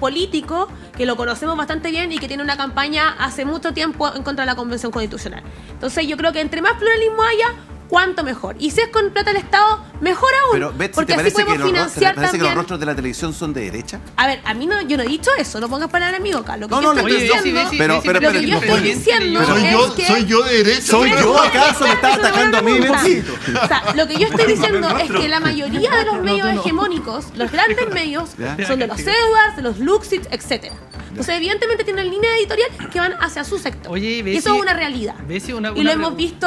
político que lo conocemos bastante bien y que tiene una campaña hace mucho tiempo en contra de la Convención Constitucional. Entonces yo creo que entre más pluralismo haya, cuanto mejor. Y si es con plata del Estado, mejor aún. Pero Betsy, porque ¿te así que podemos rostros, financiar ¿te parece que los también. rostros de la televisión son de derecha? A ver, a mí no, yo no he dicho eso, no pongas palabras en mi boca. Lo que No, yo no, estoy diciendo, Pero- lo que pero- yo estoy diciendo Soy es yo, que soy yo de derecha. ¿Soy pero- yo acaso? ¿Me estaba atacando a mí? O sea, lo que yo estoy diciendo es que la mayoría de los medios hegemónicos, los grandes medios, son de los Edwards, de los Luxit, etc. Entonces, evidentemente tienen líneas editoriales que van hacia su sector. Oye, y Bessie- eso es una realidad. Bessie, una- y una lo hemos visto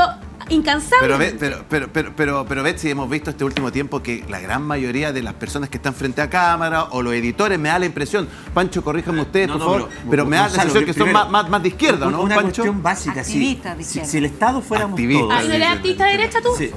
incansable. Pero, pero, pero, pero, pero, pero Betsy, hemos visto este último tiempo que la gran mayoría de las personas que están frente a cámara o los editores, me da la impresión, Pancho, corríjanme ustedes, No, por no, favor, pero- pero, me da la sensación que son primero, más, más, más de izquierda, ¿no, Una Pancho? cuestión básica. Activista de si, si el Estado fuéramos Activista. todos. Ah, ¿no eres activista de derecha tú? Sí.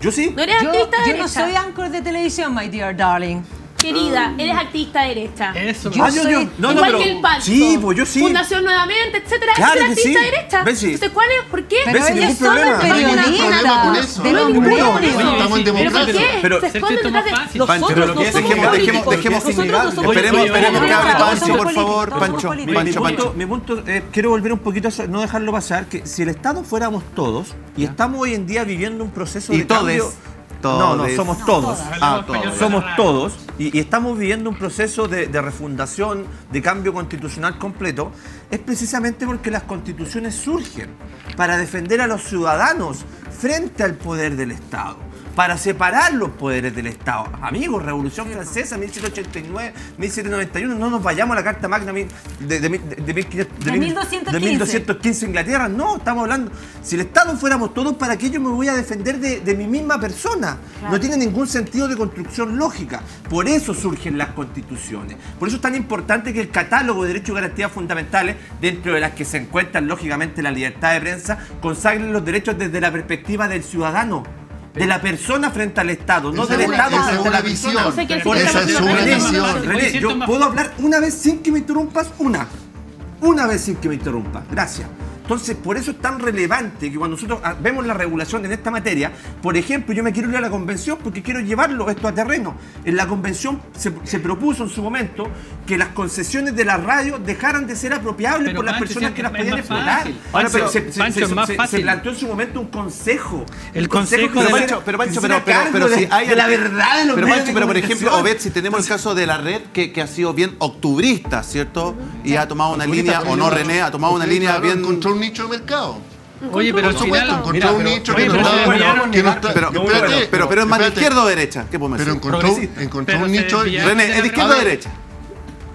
Yo sí. ¿No eres Yo, activista de yo derecha? no soy anchor de televisión, my dear darling. Querida, eres activista de derecha. Eso, Yo Ah, soy- yo- no, no, Igual pero- que el Pancho. Sí, pues yo sí. Fundación Nuevamente, etcétera. Claro es que activista sí. de derecha. Ves, sí. Entonces, ¿cuál es? ¿Por qué? Pero ¿Ves? Sin ella solo. No periodista con eso. de No problema. Estamos en sí, ¿Pero por democracia. qué? Pero- se esconden Esto es detrás de Pancho, no dejemos- dejemos- dejemos- no Esperemos, esperemos que hable Pancho, por favor, Pancho. Pancho, Pancho. mi punto, eh, quiero volver un poquito a eso, no dejarlo pasar, que si el Estado fuéramos todos, y estamos hoy en día viviendo un proceso de todes. cambio... No, no, somos todos. Ah, todos. Somos todos y, y estamos viviendo un proceso de, de refundación, de cambio constitucional completo, es precisamente porque las constituciones surgen para defender a los ciudadanos frente al poder del Estado, para separar los poderes del Estado. Amigos, Revolución Francesa, 1789, 1791, no nos vayamos a la Carta Magna de, de, mil- de, de 1500 De mil- 1215. de 1215 Inglaterra, no, estamos hablando, si el Estado fuéramos todos, ¿para qué yo me voy a defender de, de mi misma persona? No tiene ningún sentido de construcción lógica. Por eso surgen las constituciones. Por eso es tan importante que el catálogo de derechos y garantías fundamentales, dentro de las que se encuentran lógicamente la libertad de prensa, consagren los derechos desde la perspectiva del ciudadano. De la persona frente al Estado, no del Estado es frente a una la visión. No sé qué Por es eso- Esa es René, una visión. René, yo puedo hablar una vez sin que me interrumpas, una. Una vez sin que me interrumpas. Gracias. Entonces, por eso es tan relevante que cuando nosotros ah, vemos la regulación en esta materia, por ejemplo, yo me quiero ir a la convención porque quiero llevarlo esto a terreno. En la convención se, se propuso en su momento que las concesiones de la radio dejaran de ser apropiables Pero, por las Pancho, personas si que las podían explotar. fácil. Ahora, Se- pero, se, se- Pancho, más se- se fácil. planteó en su momento un consejo. El consejo que de- se Pero pero Pancho, pero, pero, pero de, si hay de la verdad de los Pero medios Pancho, de pero por ejemplo. Obed, si tenemos el caso de la red que, que ha sido bien octubrista, ¿cierto? Y ha tomado una línea, o no René, ha tomado una línea bien. Un nicho de mercado. Oye, pero al Por supuesto, final. encontró mira, un pero- nicho oye, que no pero está. que no Pero, espérate, pero, pero es más de izquierda o derecha, ¿qué podemos Pero decir? encontró, Progresista. encontró Pero un nicho. René, ¿es de izquierda o derecha?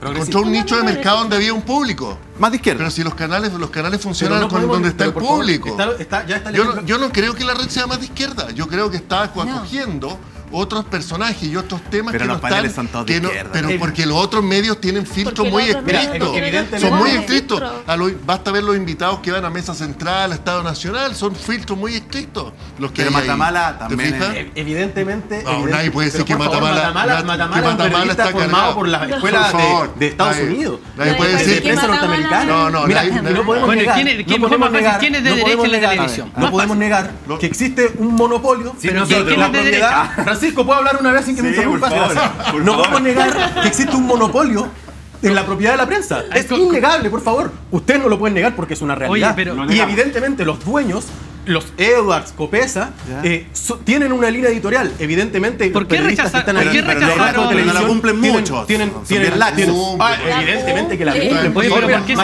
Encontró un nicho de mercado donde había un público. Más de izquierda. Pero si los canales, los canales Pero funcionan no con podemos- donde está pero el público. está- está- ya está el yo, no, yo no creo que la red sea más de izquierda. Yo creo que está acogiendo otros personajes y otros temas Pero que los no paneles están. son todos de que no- izquierda. pero porque los otros medios tienen filtros muy estrictos. son muy estrictos. filtros. A lo- basta ver los invitados que van a Mesa Central, a Estado Nacional. Son filtros muy estrictos. Los que Pero hay ahí. Matamala ¿Te también es- Evidentemente. No, evidente- nadie puede decir pero que por favor, Matamala- Matamala, que Matamala Matamala está formado por las escuelas Por favor, de, de Estados nadie- Unidos. nadie puede de decir- prensa que norteamericana. No, no, Mira, nadie- no podemos Bueno, negar. ¿quién es- no podemos negar- quién es de no derecha podemos en la negar- televisión? No podemos negar que existe un monopolio. Pero de ¿quién es la de propiedad. Francisco, ¿puedo hablar una vez sin que me Sí, interrumpas? favor, Gracias. por No favor. podemos negar que existe un monopolio en la propiedad de la prensa. Es innegable, por favor. Ustedes no lo pueden negar porque es una realidad. Oye, pero- y evidentemente los dueños los Edwards, Copesa, eh, so- tienen una línea editorial. Evidentemente, ¿Por los qué periodistas que rechazar- están por ahí, qué rechazaron- no la cumplen muchos, Tienen, tienen, laxos. tienen- ah, evidentemente que la Eh, cumplen. Oye, pero ¿por qué se-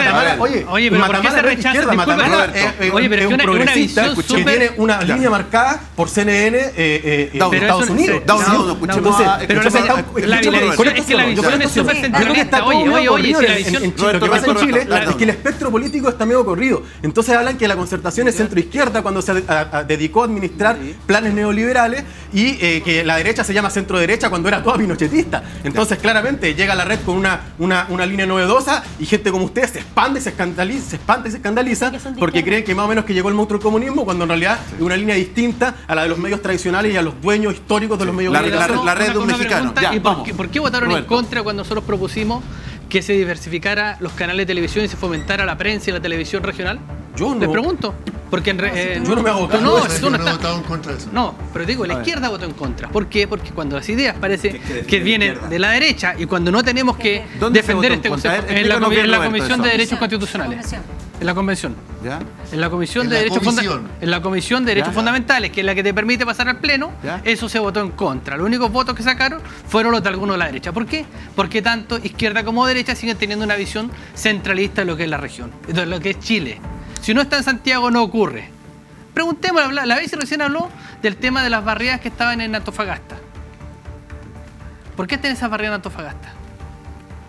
oye, pero ¿por qué se rechaza? Matamala es- es- Oye, pero es es un una- una progresista visión que tiene una línea marcada por CNN eh, eh, de Estados Unidos. entonces, pero la- la- la es que la visión es súper centralista. Oye, oye, oye, si la visión... Lo que pasa en Chile es que el espectro político está medio corrido. Entonces hablan que la concertación es centro-izquierda cuando se a- a- dedicó a administrar planes neoliberales y eh, que la derecha se llama centro-derecha cuando era toda pinochetista. Entonces claramente llega la red con una, una, una línea novedosa y gente como ustedes se expande, se escandaliza, se espanta y se escandaliza porque creen que más o menos que llegó el monstruo del comunismo cuando en realidad es una línea distinta a la de los medios tradicionales y a los dueños históricos de los medios La- la- red de un mexicano. pregunta, Ya, ¿Y por, qué, por qué votaron Roberto. en contra cuando nosotros propusimos que se diversificara los canales de televisión y se fomentara la prensa y la televisión regional? Yo no. Les pregunto. Porque en re- eh, Yo no me hago cargo No, si tú estás- en contra de eso. No, pero digo, la izquierda votó en contra. ¿Por qué? Porque cuando las ideas parece que vienen de la derecha y cuando no tenemos que ¿Dónde se defender este en concepto ver, en la, en la Comisión de Derechos Constitucionales. En la convención. ¿Ya? En la Comisión En de Derechos Funda- comisión. en la Comisión de Derechos Ya. Fundamentales, que es la que te permite pasar al pleno, Ya. eso se votó en contra. Los únicos votos que sacaron fueron los de algunos de la derecha. ¿Por qué? Porque tanto izquierda como derecha siguen teniendo una visión centralista de lo que es la región, de lo que es Chile. Si no está en Santiago no ocurre. Preguntemos, la, la vez recién habló del tema de las barriadas que estaban en Antofagasta. ¿Por qué están esas barriadas en Antofagasta?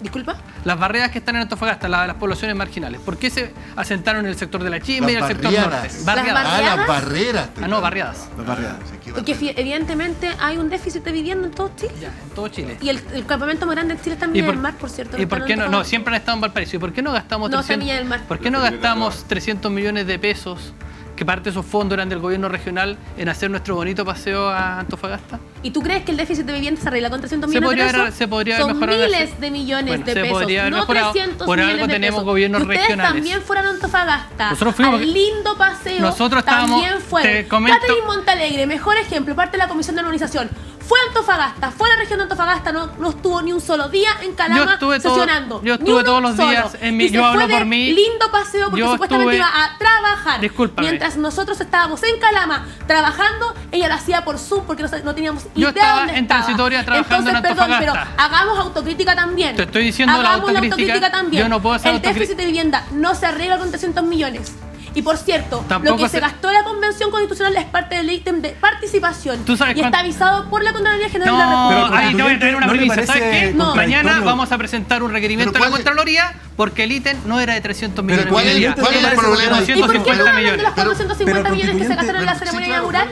Disculpa. Las barriadas que están en Antofagasta, la- las poblaciones marginales, ¿por qué se asentaron en el sector de la Chimba y en el sector norte? Barriadas. Ah, las barreras. Ah, no, barriadas. Las barriadas. Porque fi- evidentemente hay un déficit de vivienda en todo Chile. Ya, en todo Chile. Y el, el campamento más grande de Chile está en ¿Y del Mar, por cierto. ¿Y por en qué no? No, siempre han estado en Valparaíso. ¿Y por qué no gastamos No, está en 300, Viña del Mar. ¿Por qué no gastamos 300 millones de pesos, que parte de esos fondos eran del gobierno regional, en hacer nuestro bonito paseo a Antofagasta? ¿Y tú crees que el déficit de vivienda se arregla con 300 Se millones podría de pesos? haber- se podría haber Son mejorado miles de millones Bueno, de se pesos, podría haber no mejorado. 300 Por algo millones de tenemos pesos. gobiernos Y ustedes regionales. también fueron a Antofagasta. Nosotros fuimos- Al lindo paseo. Nosotros estábamos- También fueron. te comento- Montalegre, mejor ejemplo, parte de la comisión de organización. Fue a Antofagasta, fue a la región de Antofagasta, no, no estuvo ni un solo día en Calama Yo estuve todo- sesionando. yo Ni estuve todos los solo. días en mi- Y se yo hablo fue por mí. lindo paseo porque Yo supuestamente estuve- iba a trabajar. Discúlpame. Mientras nosotros estábamos en Calama trabajando, ella lo hacía por Zoom porque no, no teníamos Yo idea estaba dónde en estaba. transitoria trabajando Entonces, en perdón, pero hagamos autocrítica también. Te estoy diciendo la hagamos autocrítica. también. Yo no puedo hacer El déficit de vivienda no se arregla con 300 millones. Y por cierto, Tampoco lo que se- se gastó en la Convención Constitucional es parte del ítem de participación. ¿Tú sabes y está cuánto- avisado por la Contraloría General de la No, República. ahí te voy a traer una ¿no le primicia. ¿Sabes qué? No. Mañana vamos a presentar un requerimiento Pero a la ¿cuál es- Contraloría porque el ítem no era de 300 millones ¿cuál de es- día, cuál es era el problema? ¿Y por qué no 250 hablan de los 450 pero millones que se gastaron en la pero- ceremonia inaugural?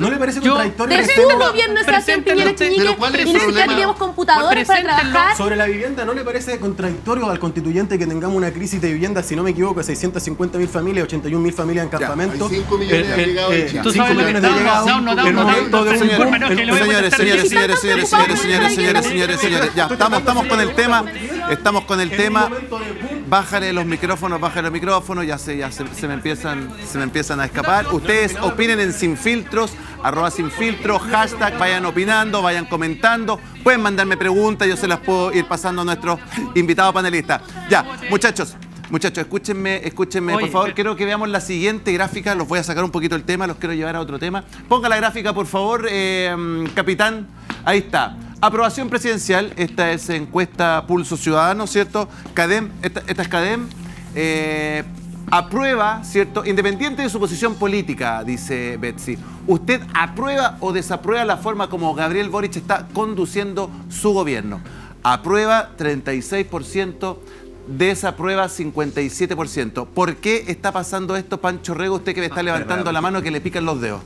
¿No le parece Yo- contradictorio? Piñera. Chiñique Pero ¿cuál es y el ni siquiera problema? teníamos computadores para Preséntenlo trabajar. Sobre la vivienda, ¿no le parece contradictorio al constituyente que tengamos una crisis de vivienda, si no me equivoco, 650 mil familias, 81 mil familias en campamento? hay cinco millones de allegados en Chile. Millones de no, no, no, señores, señores, señores, señores, señores, señores, señores, señores, ya estamos, estamos con el tema, estamos con el tema. Bájale los micrófonos, bájale los micrófonos, ya se, ya se, se me empiezan, se me empiezan a escapar. Ustedes opinen en Sin Filtros, arroba Sin Filtros, hashtag, vayan opinando, vayan comentando, pueden mandarme preguntas, yo se las puedo ir pasando a nuestros invitados panelistas. Ya, muchachos. Muchachos, escúchenme, escúchenme, Oye, por favor. pero- Quiero que veamos la siguiente gráfica. Los voy a sacar un poquito el tema, los quiero llevar a otro tema. Ponga la gráfica, por favor, eh, capitán. Ahí está. Aprobación presidencial. Esta es encuesta Pulso Ciudadano, ¿cierto? CADEM, esta, esta es CADEM. Eh, aprueba, ¿cierto? Independiente de su posición política, dice Betsy. ¿Usted aprueba o desaprueba la forma como Gabriel Boric está conduciendo su gobierno? Aprueba 36%, desaprueba 57%. ¿Por qué está pasando esto, Pancho Rego? Usted que me está levantando la mano que le pican los dedos.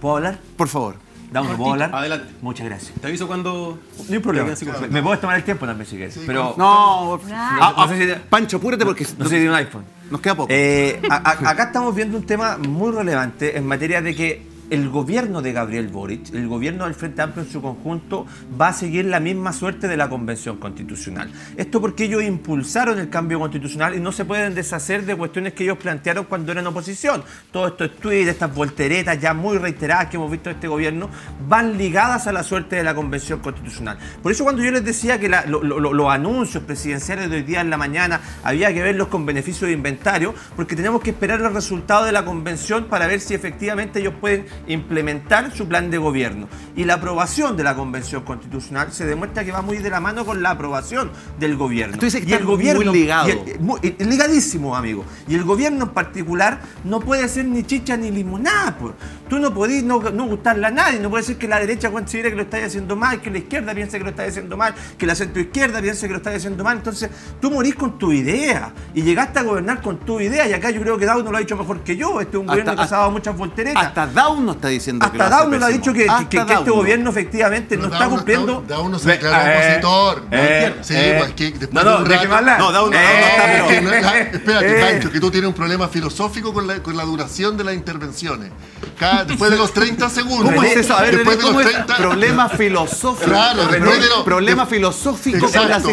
¿Puedo hablar? Por favor. ¿Puedo hablar? Adelante. Muchas gracias. Te aviso cuando... No hay problema. Me puedes tomar el tiempo también si quieres. Pero No, ah, no sé si- Pancho, apúrate porque no sé de un iPhone. nos queda poco. Eh, a- a- acá estamos viendo un tema muy relevante en materia de que el gobierno de Gabriel Boric, el gobierno del Frente Amplio en su conjunto, va a seguir la misma suerte de la Convención Constitucional. Esto porque ellos impulsaron el cambio constitucional y no se pueden deshacer de cuestiones que ellos plantearon cuando eran oposición. Todos estos tweets, estas volteretas ya muy reiteradas que hemos visto de este gobierno, van ligadas a la suerte de la Convención Constitucional. Por eso cuando yo les decía que lo- los anuncios presidenciales de hoy día en la mañana había que verlos con beneficio de inventario, porque tenemos que esperar los resultados de la convención para ver si efectivamente ellos pueden implementar su plan de gobierno. Y la aprobación de la convención constitucional se demuestra que va muy de la mano con la aprobación del gobierno. Tú dices que y el está muy gobierno ligado. y el- muy- eh, ligadísimo, amigo. Y el gobierno en particular no puede ser ni chicha ni limonada. por. Tú no podés no, no gustarle a nadie. No puede ser que la derecha considere que lo estáis haciendo mal, que la izquierda piense que lo estáis haciendo mal, que la centroizquierda piense que lo estáis haciendo mal. Entonces, tú morís con tu idea. Y llegaste a gobernar con tu idea. Y acá yo creo que Dauno lo ha dicho mejor que yo. Este es un Hasta- gobierno que se ha dado muchas volteretas. Hasta Down nos está diciendo que lo Hasta hace Dauno lo ha dicho que, que- Hasta que este Dauno. gobierno efectivamente no está Dauno- cumpliendo. Dauno se declaró eh, opositor. eh, Sí, eh. pues, que después no, de no, rato- hablar. No, Dauno, Eh, Dauno está, pero- que no espérate, eh. Pancho, que tú tienes un problema filosófico con la, con la duración de las intervenciones. Cada- después de los 30 segundos. ¿Cómo es eso? A ver, después de ¿cómo los es? 30 Problema filosófico. Claro, Pro- después de los- problema de- filosófico con las Exacto, después de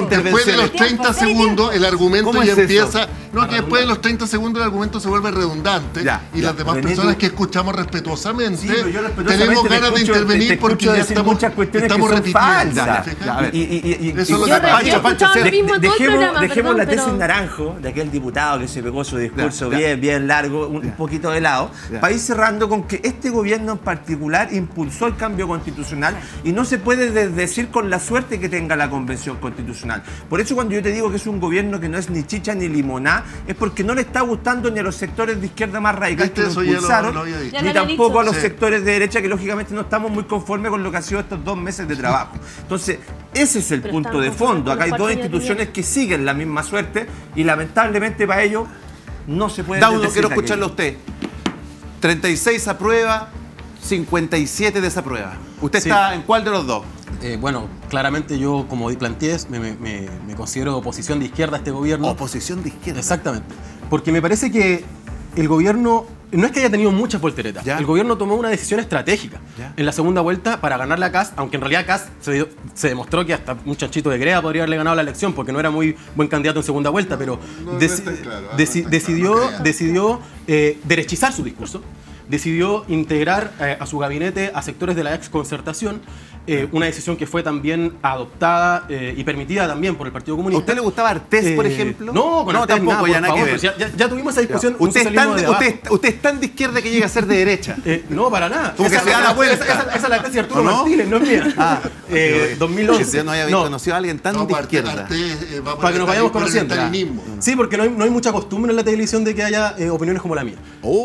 intervenciones. los 30 segundos el argumento ¿Cómo ya empieza. No, que después de los 30 segundos el argumento se vuelve redundante y las demás personas que escuchamos respetuosamente Sí, pero yo respetuosamente tenemos te ganas de escucho- te- intervenir te porque ya estamos, muchas cuestiones estamos que son repitiendo. falsas. Ya, ya, a ver. Y- y- y- y- Eso y- lo que Pancho, Pancho, De- dejemos programa, dejemos perdón, la pero- tesis naranjo de aquel diputado que se pegó su discurso Ya, ya. bien, bien largo, un, un poquito de lado, Ya. para ir cerrando con que este gobierno en particular impulsó el cambio constitucional y no se puede de- decir con la suerte que tenga la convención constitucional. Por eso cuando yo te digo que es un gobierno que no es ni chicha ni limoná, es porque no le está gustando ni a los sectores de izquierda más radicales Viste, que lo impulsaron, lo ni tampoco a dicho. Los sectores de derecha que lógicamente no estamos muy conformes con lo que ha sido estos dos meses de trabajo. Entonces, ese es el Pero punto de fondo. Acá hay dos instituciones que siguen la misma suerte y lamentablemente para ellos no se puede Daudo, quiero escucharlo a usted. 36 aprueba, 57 desaprueba. ¿Usted Sí. está en cuál de los dos? Eh, bueno, claramente yo, como planteé, me, me- me- me considero oposición de izquierda a este gobierno. Oposición de izquierda. Exactamente. Porque me parece que el gobierno no es que haya tenido muchas volteretas. Ya. El gobierno tomó una decisión estratégica Ya. en la segunda vuelta para ganar la CAS, aunque en realidad CAS se, dio- se demostró que hasta un chanchito de Grea podría haberle ganado la elección porque no era muy buen candidato en segunda vuelta, pero no, no deci- está claro, ah, no deci- está claro, decidió, decidió eh, derechizar su discurso. Decidió integrar eh, a su gabinete a sectores de la ex concertación, eh, una decisión que fue también adoptada eh, y permitida también por el Partido ¿A Comunista. usted le gustaba Artés, por Eh, ejemplo? No, con no Artés tampoco, nada, ya nada que favor, ver. ya, tuvimos esa discusión. Usted es, tan, de abajo. usted, usted es tan de izquierda que llega a ser de derecha. Eh, no, para nada. Como que se da la vuelta. Esa, esa- esa es la tesis de Arturo ¿O no? Martínez, no es mía. Ah, Eh, 2011. Que yo no había conocido a alguien tan No, de izquierda. Arte, eh, va por Para que nos vayamos conociendo. estalinismo. Sí, porque no hay, no hay mucha costumbre en la televisión de que haya eh, opiniones como la mía. Oh.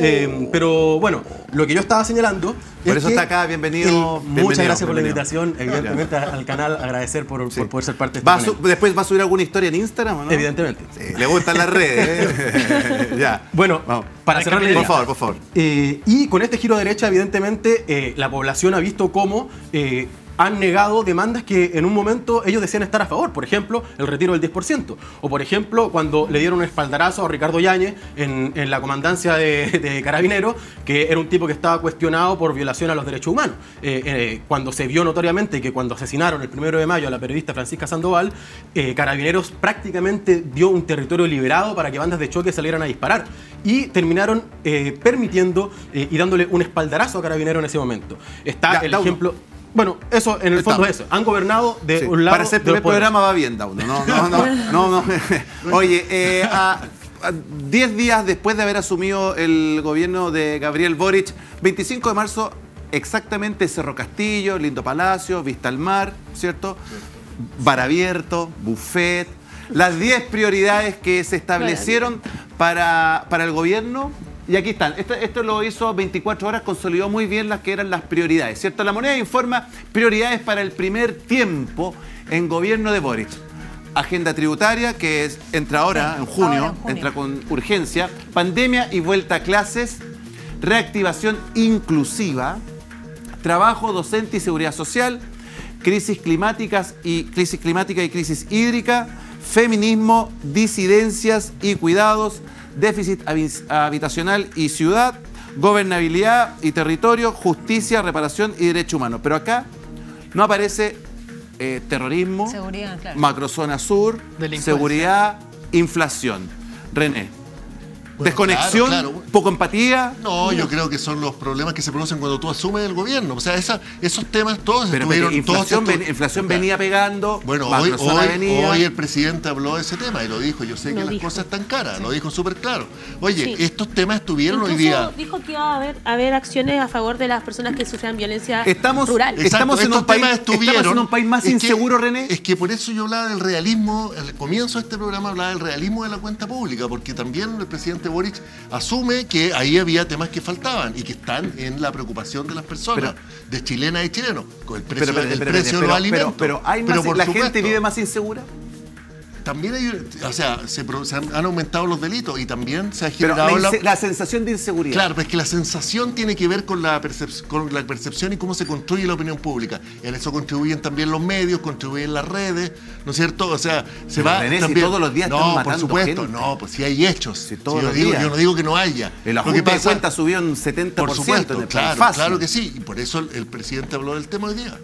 Pero bueno, lo que yo estaba señalando. Por es eso está acá, bienvenido, muchas gracias por la bienvenido. Invitación. Evidentemente al canal agradecer por, por poder ser parte de ¿Va a este panel. ¿Después va a subir alguna historia en Instagram o no? Evidentemente. Sí, le gustan las redes. ¿eh? ya. Bueno, Vamos. para cerrar la idea. Por favor, por favor. Eh, y con este giro de derecha, evidentemente, eh, la población ha visto cómo eh, han negado demandas que en un momento ellos decían estar a favor. Por ejemplo, el retiro del 10%. O por ejemplo, cuando le dieron un espaldarazo a Ricardo Yáñez en, en la comandancia de, de Carabineros, que era un tipo que estaba cuestionado por violación a los derechos humanos. Eh, eh, cuando se vio notoriamente que cuando asesinaron el primero de mayo a la periodista Francisca Sandoval, eh, Carabineros prácticamente dio un territorio liberado para que bandas de choque salieran a disparar. Y terminaron permitiendo y dándole un espaldarazo a Carabineros en ese momento. Está Ya, el ejemplo. Bueno, eso en el fondo es eso. Han gobernado de Sí, un lado. Para ser los primer programa va bien, Dauno. No, no, no, no, no. Oye, eh, a- a 10 días después de haber asumido el gobierno de Gabriel Boric, 25 de marzo, exactamente Cerro Castillo, Lindo Palacio, Vista al Mar, ¿cierto? Bar abierto, buffet. Las 10 prioridades que se establecieron para, para el gobierno. Y aquí están. Esto, esto lo hizo 24 horas, consolidó muy bien las que eran las prioridades, ¿cierto? La moneda informa prioridades para el primer tiempo en gobierno de Boric. Agenda tributaria, que es, entra ahora, Sí, en junio, ahora en junio. entra con urgencia. Pandemia y vuelta a clases. Reactivación inclusiva. Trabajo docente y seguridad social. Crisis climáticas y crisis climática y crisis hídrica. Feminismo, disidencias y cuidados. Déficit habi- habitacional y ciudad. Gobernabilidad y territorio. Justicia, reparación y derecho humano. Pero acá no aparece eh, terrorismo, Seguridad, claro. macrozona sur, seguridad, inflación. René, Bueno, desconexión, claro, claro. poco empatía. No, yo creo que son los problemas que se producen cuando tú asumes el gobierno. O sea, esa- esos temas todos Pero, estuvieron... pero todos inflación, estos- ven- inflación Claro. venía pegando, Bueno, hoy, hoy- venía. hoy el presidente habló de ese tema y lo dijo. Yo sé Lo que las cosas están caras, lo dijo súper claro. Oye, Sí. estos temas estuvieron hoy Incluso día. dijo que iba a haber, a haber acciones a favor de las personas que sufrían violencia Estamos- rural. Exacto. Estamos en un país- estamos en un país más es que- inseguro, René. Es que por eso yo hablaba del realismo, al comienzo de este programa hablaba del realismo de la cuenta pública, porque también el presidente Boric asume que ahí había temas que faltaban y que están en la preocupación de las personas, de chilenas y chilenos, con el precio, Pero, pero, el pero, precio de los alimentos. pero- hay más- la gente vive más insegura. También hay, o sea, se, han, han aumentado los delitos y también se ha Pero generado la, la, sensación de inseguridad. Claro, pero es que la sensación tiene que ver con la, con la percepción y cómo se construye la opinión pública. En eso contribuyen también los medios, contribuyen las redes, ¿no es cierto? O sea, se Pero, va René, si todos los días no, están por supuesto, gente. no, pues si hay hechos. Si todos Si yo, digo, no digo que no haya. El ajuste que de pasa- cuentas subió un 70% por supuesto, en el claro, claro que sí. Y por eso el, el presidente habló del tema hoy día.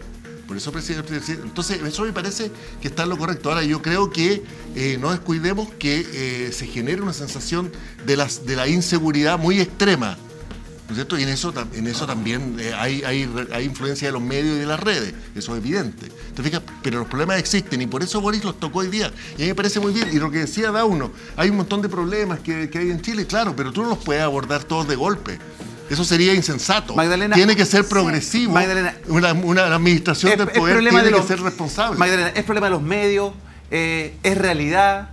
Por eso presidente, entonces eso me parece que está en lo correcto. Ahora yo creo que eh, no descuidemos que eh, se genere una sensación de, la inseguridad muy extrema. ¿No es cierto? Y en eso, también eh, hay influencia de los medios y de las redes, eso es evidente. ¿Te fijas? Pero los problemas existen y por eso Boris los tocó hoy día. Y a mí me parece muy bien. Y lo que decía Dauno, hay un montón de problemas que, que hay en Chile, claro, pero tú no los puedes abordar todos de golpe. Eso sería insensato. Magdalena, tiene que ser sí. progresivo. Magdalena, una, una administración Es- del poder tiene de que ser responsable. Magdalena, es problema de los medios, eh, es realidad,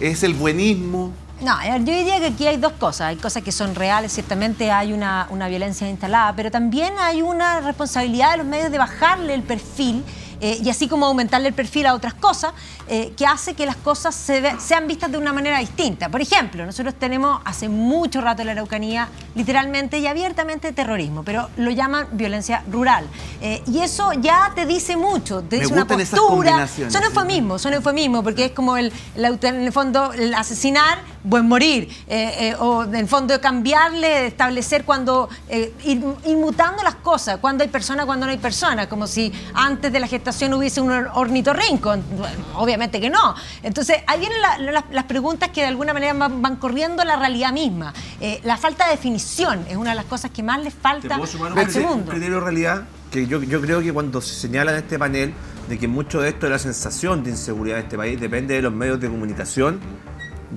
es el buenismo. No, yo diría que aquí hay dos cosas. Hay cosas que son reales, ciertamente hay una, una violencia instalada, pero también hay una responsabilidad de los medios de bajarle el perfil eh, y así como aumentarle el perfil a otras cosas, eh, que hace que las cosas se ve- sean vistas de una manera distinta. Por ejemplo, nosotros tenemos hace mucho rato en la Araucanía literalmente y abiertamente terrorismo, pero lo llaman violencia rural. Eh, y eso ya te dice mucho, te Me dice una postura. Son eufemismos, son eufemismos, porque es como el, el en el fondo el asesinar, buen morir, eh, o en el fondo cambiarle, establecer cuando, ir, ir mutando las cosas, cuando hay persona, cuando no hay persona, como si antes de la gestación hubiese un or- ornitorrinco, Bueno, obviamente que no. Entonces, ahí vienen la- la- las preguntas que de alguna manera van, van corriendo la realidad misma. Eh, la falta de definición es una de las cosas que más les ¿Te falta puedo sumar un a este criterio- realidad? Que yo, yo creo que cuando se señala en este panel de que mucho de esto de la sensación de inseguridad de este país depende de los medios de comunicación,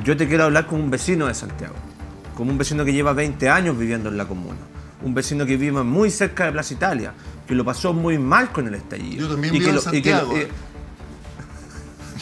yo te quiero hablar con un vecino de Santiago, como un vecino que lleva 20 años viviendo en la comuna, un vecino que vive muy cerca de Plaza Italia, que lo pasó muy mal con el estallido. Yo también Y que vivo en lo- y que lo- Santiago, y- eh.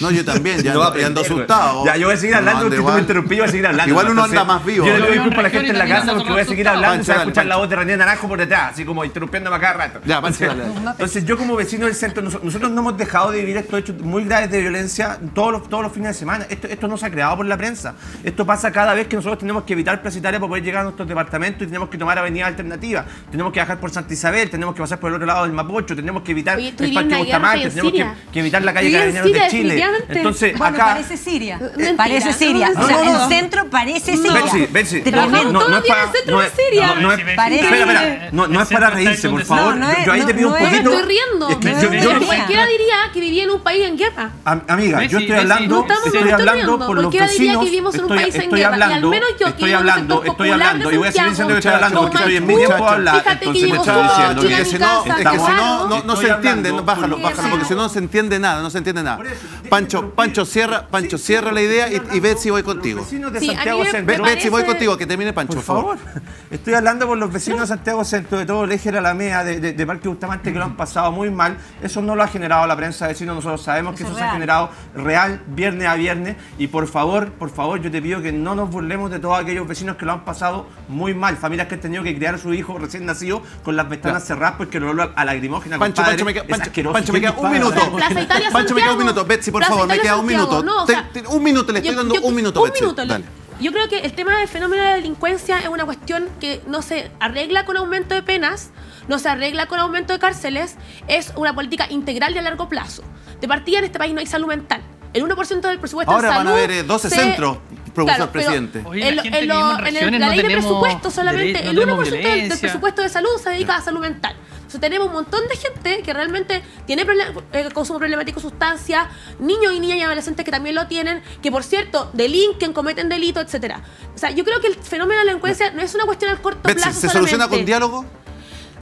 No, yo también, ya No ando, ya ando aprender, asustado. Ya, yo voy a seguir No, hablando ando porque tú me interrumpí, yo voy a seguir hablando. Igual uno Entonces, anda más vivo. Yo le doy disculpas a la gente en la casa porque voy a seguir asustado. hablando, se va a escuchar dale, la voz de René Naranjo por detrás, así como interrumpiéndome a cada rato. Ya, dale. Entonces yo como vecino del centro, nos- nosotros no hemos dejado de vivir estos hechos muy graves de violencia todos los, todos los fines de semana. Esto, esto no se ha creado por la prensa. Esto pasa cada vez que nosotros tenemos que evitar Plaza Italia para poder llegar a nuestros departamentos y tenemos que tomar avenidas alternativas. Tenemos que bajar por Santa Isabel, tenemos que pasar por el otro lado del Mapocho, tenemos que evitar Oye, el Parque Bustamante, en tenemos que, evitar la calle Carabineros de Chile. Definitivamente. Entonces Bueno, acá... parece Siria. Mentira, parece Siria. no, O sea, no, no, el no. centro parece Siria. Betsy, Betsy, Tremendo. no, no, no es para, días centro no de es, Siria. no, no es, Parece- espera, espera, no, no es para reírse, por favor. No, no es- yo ahí te pido no un poquito. Me estoy riendo. Es que No, yo- no, yo- no, no. Cualquiera diría que vivía en un país en guerra. Am- Amiga, yo estoy hablando, No estamos- estoy no estoy hablando riendo. por los Cualquiera diría vecinos. que vivimos en un estoy, país en estoy guerra, y al hablando, menos yo, que estoy vivo en un estoy hablando y voy a seguir diciendo que estoy hablando porque estoy en mi tiempo de hablar, entonces me sola, diciendo a no, que si no, no, no se entiende, bájalo, bájalo, porque si no no se entiende nada, no se entiende nada. Pancho, Pancho, cierra, Pancho, cierra la idea y, y Betsy voy contigo. Los vecinos de Sí, a mí Santiago me Centro. Be- Betsy, voy parece- contigo, que termine Pancho, Por favor. Estoy hablando por los vecinos de Santiago Centro, de todo el eje de la Alameda, de, de- de Parque Bustamante, que lo han pasado muy mal. Eso no lo ha generado la prensa de vecinos. Nosotros sabemos que Eso eso es se ha real. generado real, viernes a viernes. Y por favor, por favor, yo te pido que no nos burlemos de todos aquellos vecinos que lo han pasado muy mal. Familias que han tenido que criar a su hijo recién nacido con las ventanas cerradas porque el olor a lagrimógena, Pancho, compadre, Pancho, me queda, es Pancho, asqueroso. Pancho, me ¿Quién queda un dispara? minuto. Plaza Italia, Pancho, me queda un Santiago. minuto. Betsy, por favor, me queda un minuto. No, Te- sea, te- un minuto, le estoy Yo- dando yo- un minuto, un minuto, le- Dale. Yo creo que el tema del fenómeno de la delincuencia es una cuestión que no se arregla con aumento de penas, no se arregla con aumento de cárceles, es una política integral y a largo plazo. De partida en este país no hay salud mental. El 1% del presupuesto Ahora en van a salud haber, eh, 12 se- centros, profesor Claro, presidente. Oye, en, la gente lo- en el- no ley de presupuesto solamente no el tenemos 1% del, del presupuesto de salud se dedica a salud mental. Entonces tenemos un montón de gente que realmente tiene eh, consumo problemático de sustancias, niños y niñas y adolescentes que también lo tienen, que por cierto delinquen, cometen delitos, etcétera. O sea, yo creo que el fenómeno de la delincuencia no es una cuestión al corto Betsy, plazo ¿se soluciona con diálogo?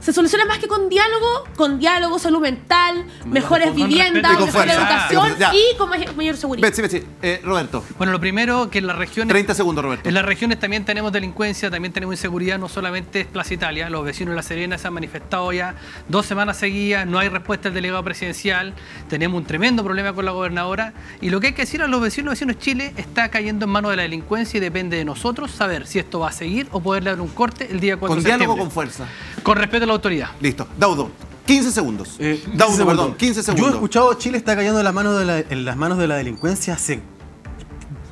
Se soluciona más que con diálogo, con diálogo, salud mental, mejores con viviendas, con mejor fuerza. educación Ya. y con mayor seguridad. Betsy, Betsy. Eh, Roberto, Bueno, lo primero que en las regiones 30 segundos, Roberto. En las regiones también tenemos delincuencia, también tenemos inseguridad, no solamente es Plaza Italia, los vecinos de La Serena se han manifestado ya dos semanas seguidas, no hay respuesta del delegado presidencial, tenemos un tremendo problema con la gobernadora y lo que hay que decir a los vecinos, vecinos Chile está cayendo en manos de la delincuencia y depende de nosotros saber si esto va a seguir o poderle dar un corte el día 4 ¿Con de diálogo o septiembre. con fuerza? Con respeto a la autoridad. Listo. Daudo, 15 segundos. Eh, 15 Daudo, segundos. perdón, 15 Yo he segundos. escuchado Chile está cayendo en, la mano de la- en las manos de la delincuencia hace-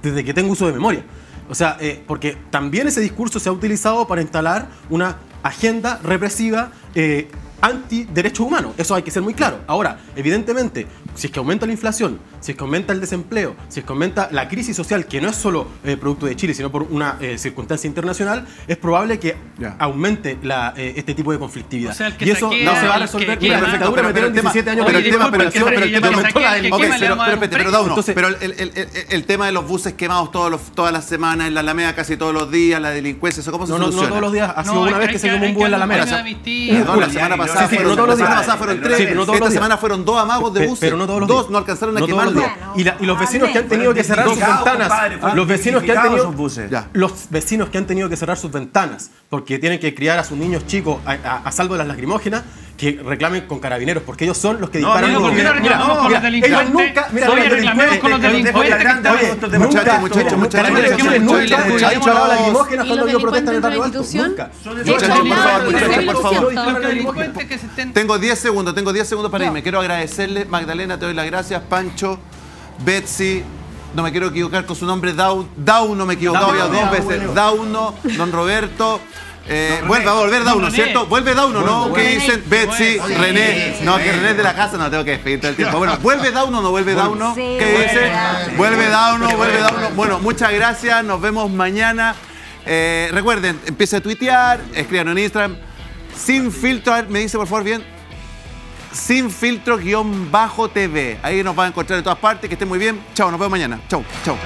desde que tengo uso de memoria. O sea, eh, porque también ese discurso se ha utilizado para instalar una agenda represiva eh, anti-derechos humanos. Eso hay que ser muy claro. Ahora, evidentemente, si es que aumenta la inflación, si es que aumenta el desempleo, si es que aumenta la crisis social, que no es solo eh, producto de Chile, sino por una eh, circunstancia internacional, es probable que aumente la, eh, este tipo de conflictividad. O sea, el que y eso saquea, no se va a resolver. Mira, la pero- metieron pero el tema- 17 años pero de el tema- pero el prisión, tema- pero el tema- pero, el, de los buses quemados todos los, todas las semanas en la Alameda casi todos los días, la delincuencia, ¿eso cómo se No, no, no soluciona? todos los días. Ha sido No, una vez que se quemó un búho en la Alameda. la semana pasada Sí, sí, fueron, no todos la semana pasada fueron tres, pero no todos esta semana fueron dos amagos de buses. Pero no todos los dos días. no alcanzaron a No todos quemar los dos. días. Y, la- y los vecinos que han tenido que cerrar sus ventanas, los vecinos que han tenido, los vecinos que han tenido que cerrar sus ventanas porque tienen que criar a sus niños chicos a, a- a salvo de las lagrimógenas, que reclamen con carabineros, porque ellos son los que disparan. amigo, ¿por qué no reclamamos con los delincuentes? Ellos nunca, mira, Oye, los reclamemos con los delincuentes, delincuentes que están- Oye, Muchachos, nunca, muchachos, muchachos, nunca, muchachos, disparado lacrimógenas cuando en el barrio alto. Nunca. por favor, por favor. 6%. Los delincuentes que se estén Tengo 10 segundos, tengo 10 segundos para irme. Quiero agradecerle, Magdalena, te doy las gracias, Pancho, Betsy, no me quiero equivocar con su nombre, Dau, Dauno, me he equivocado ya dos veces, Dauno, Don Roberto. Eh, vuelve a volver Dauno, René. ¿cierto? Vuelve Dauno, ¿no? ¿Qué dicen? Betsy, René. No, que René es de la casa, no tengo que despedir todo el tiempo. Bueno, ¿vuelve Dauno o no vuelve Dauno? Sí, ¿Qué dice? Vuelve Dauno, vuelve Dauno. Bueno, muchas gracias, nos vemos mañana. Eh, recuerden, empiece a tuitear, escriban en Instagram. Sin filtro, a ver, me dice por favor bien, sin filtro guion bajo TV. Ahí nos van a encontrar en todas partes. Que estén muy bien. Chao, nos vemos mañana. Chao, chao.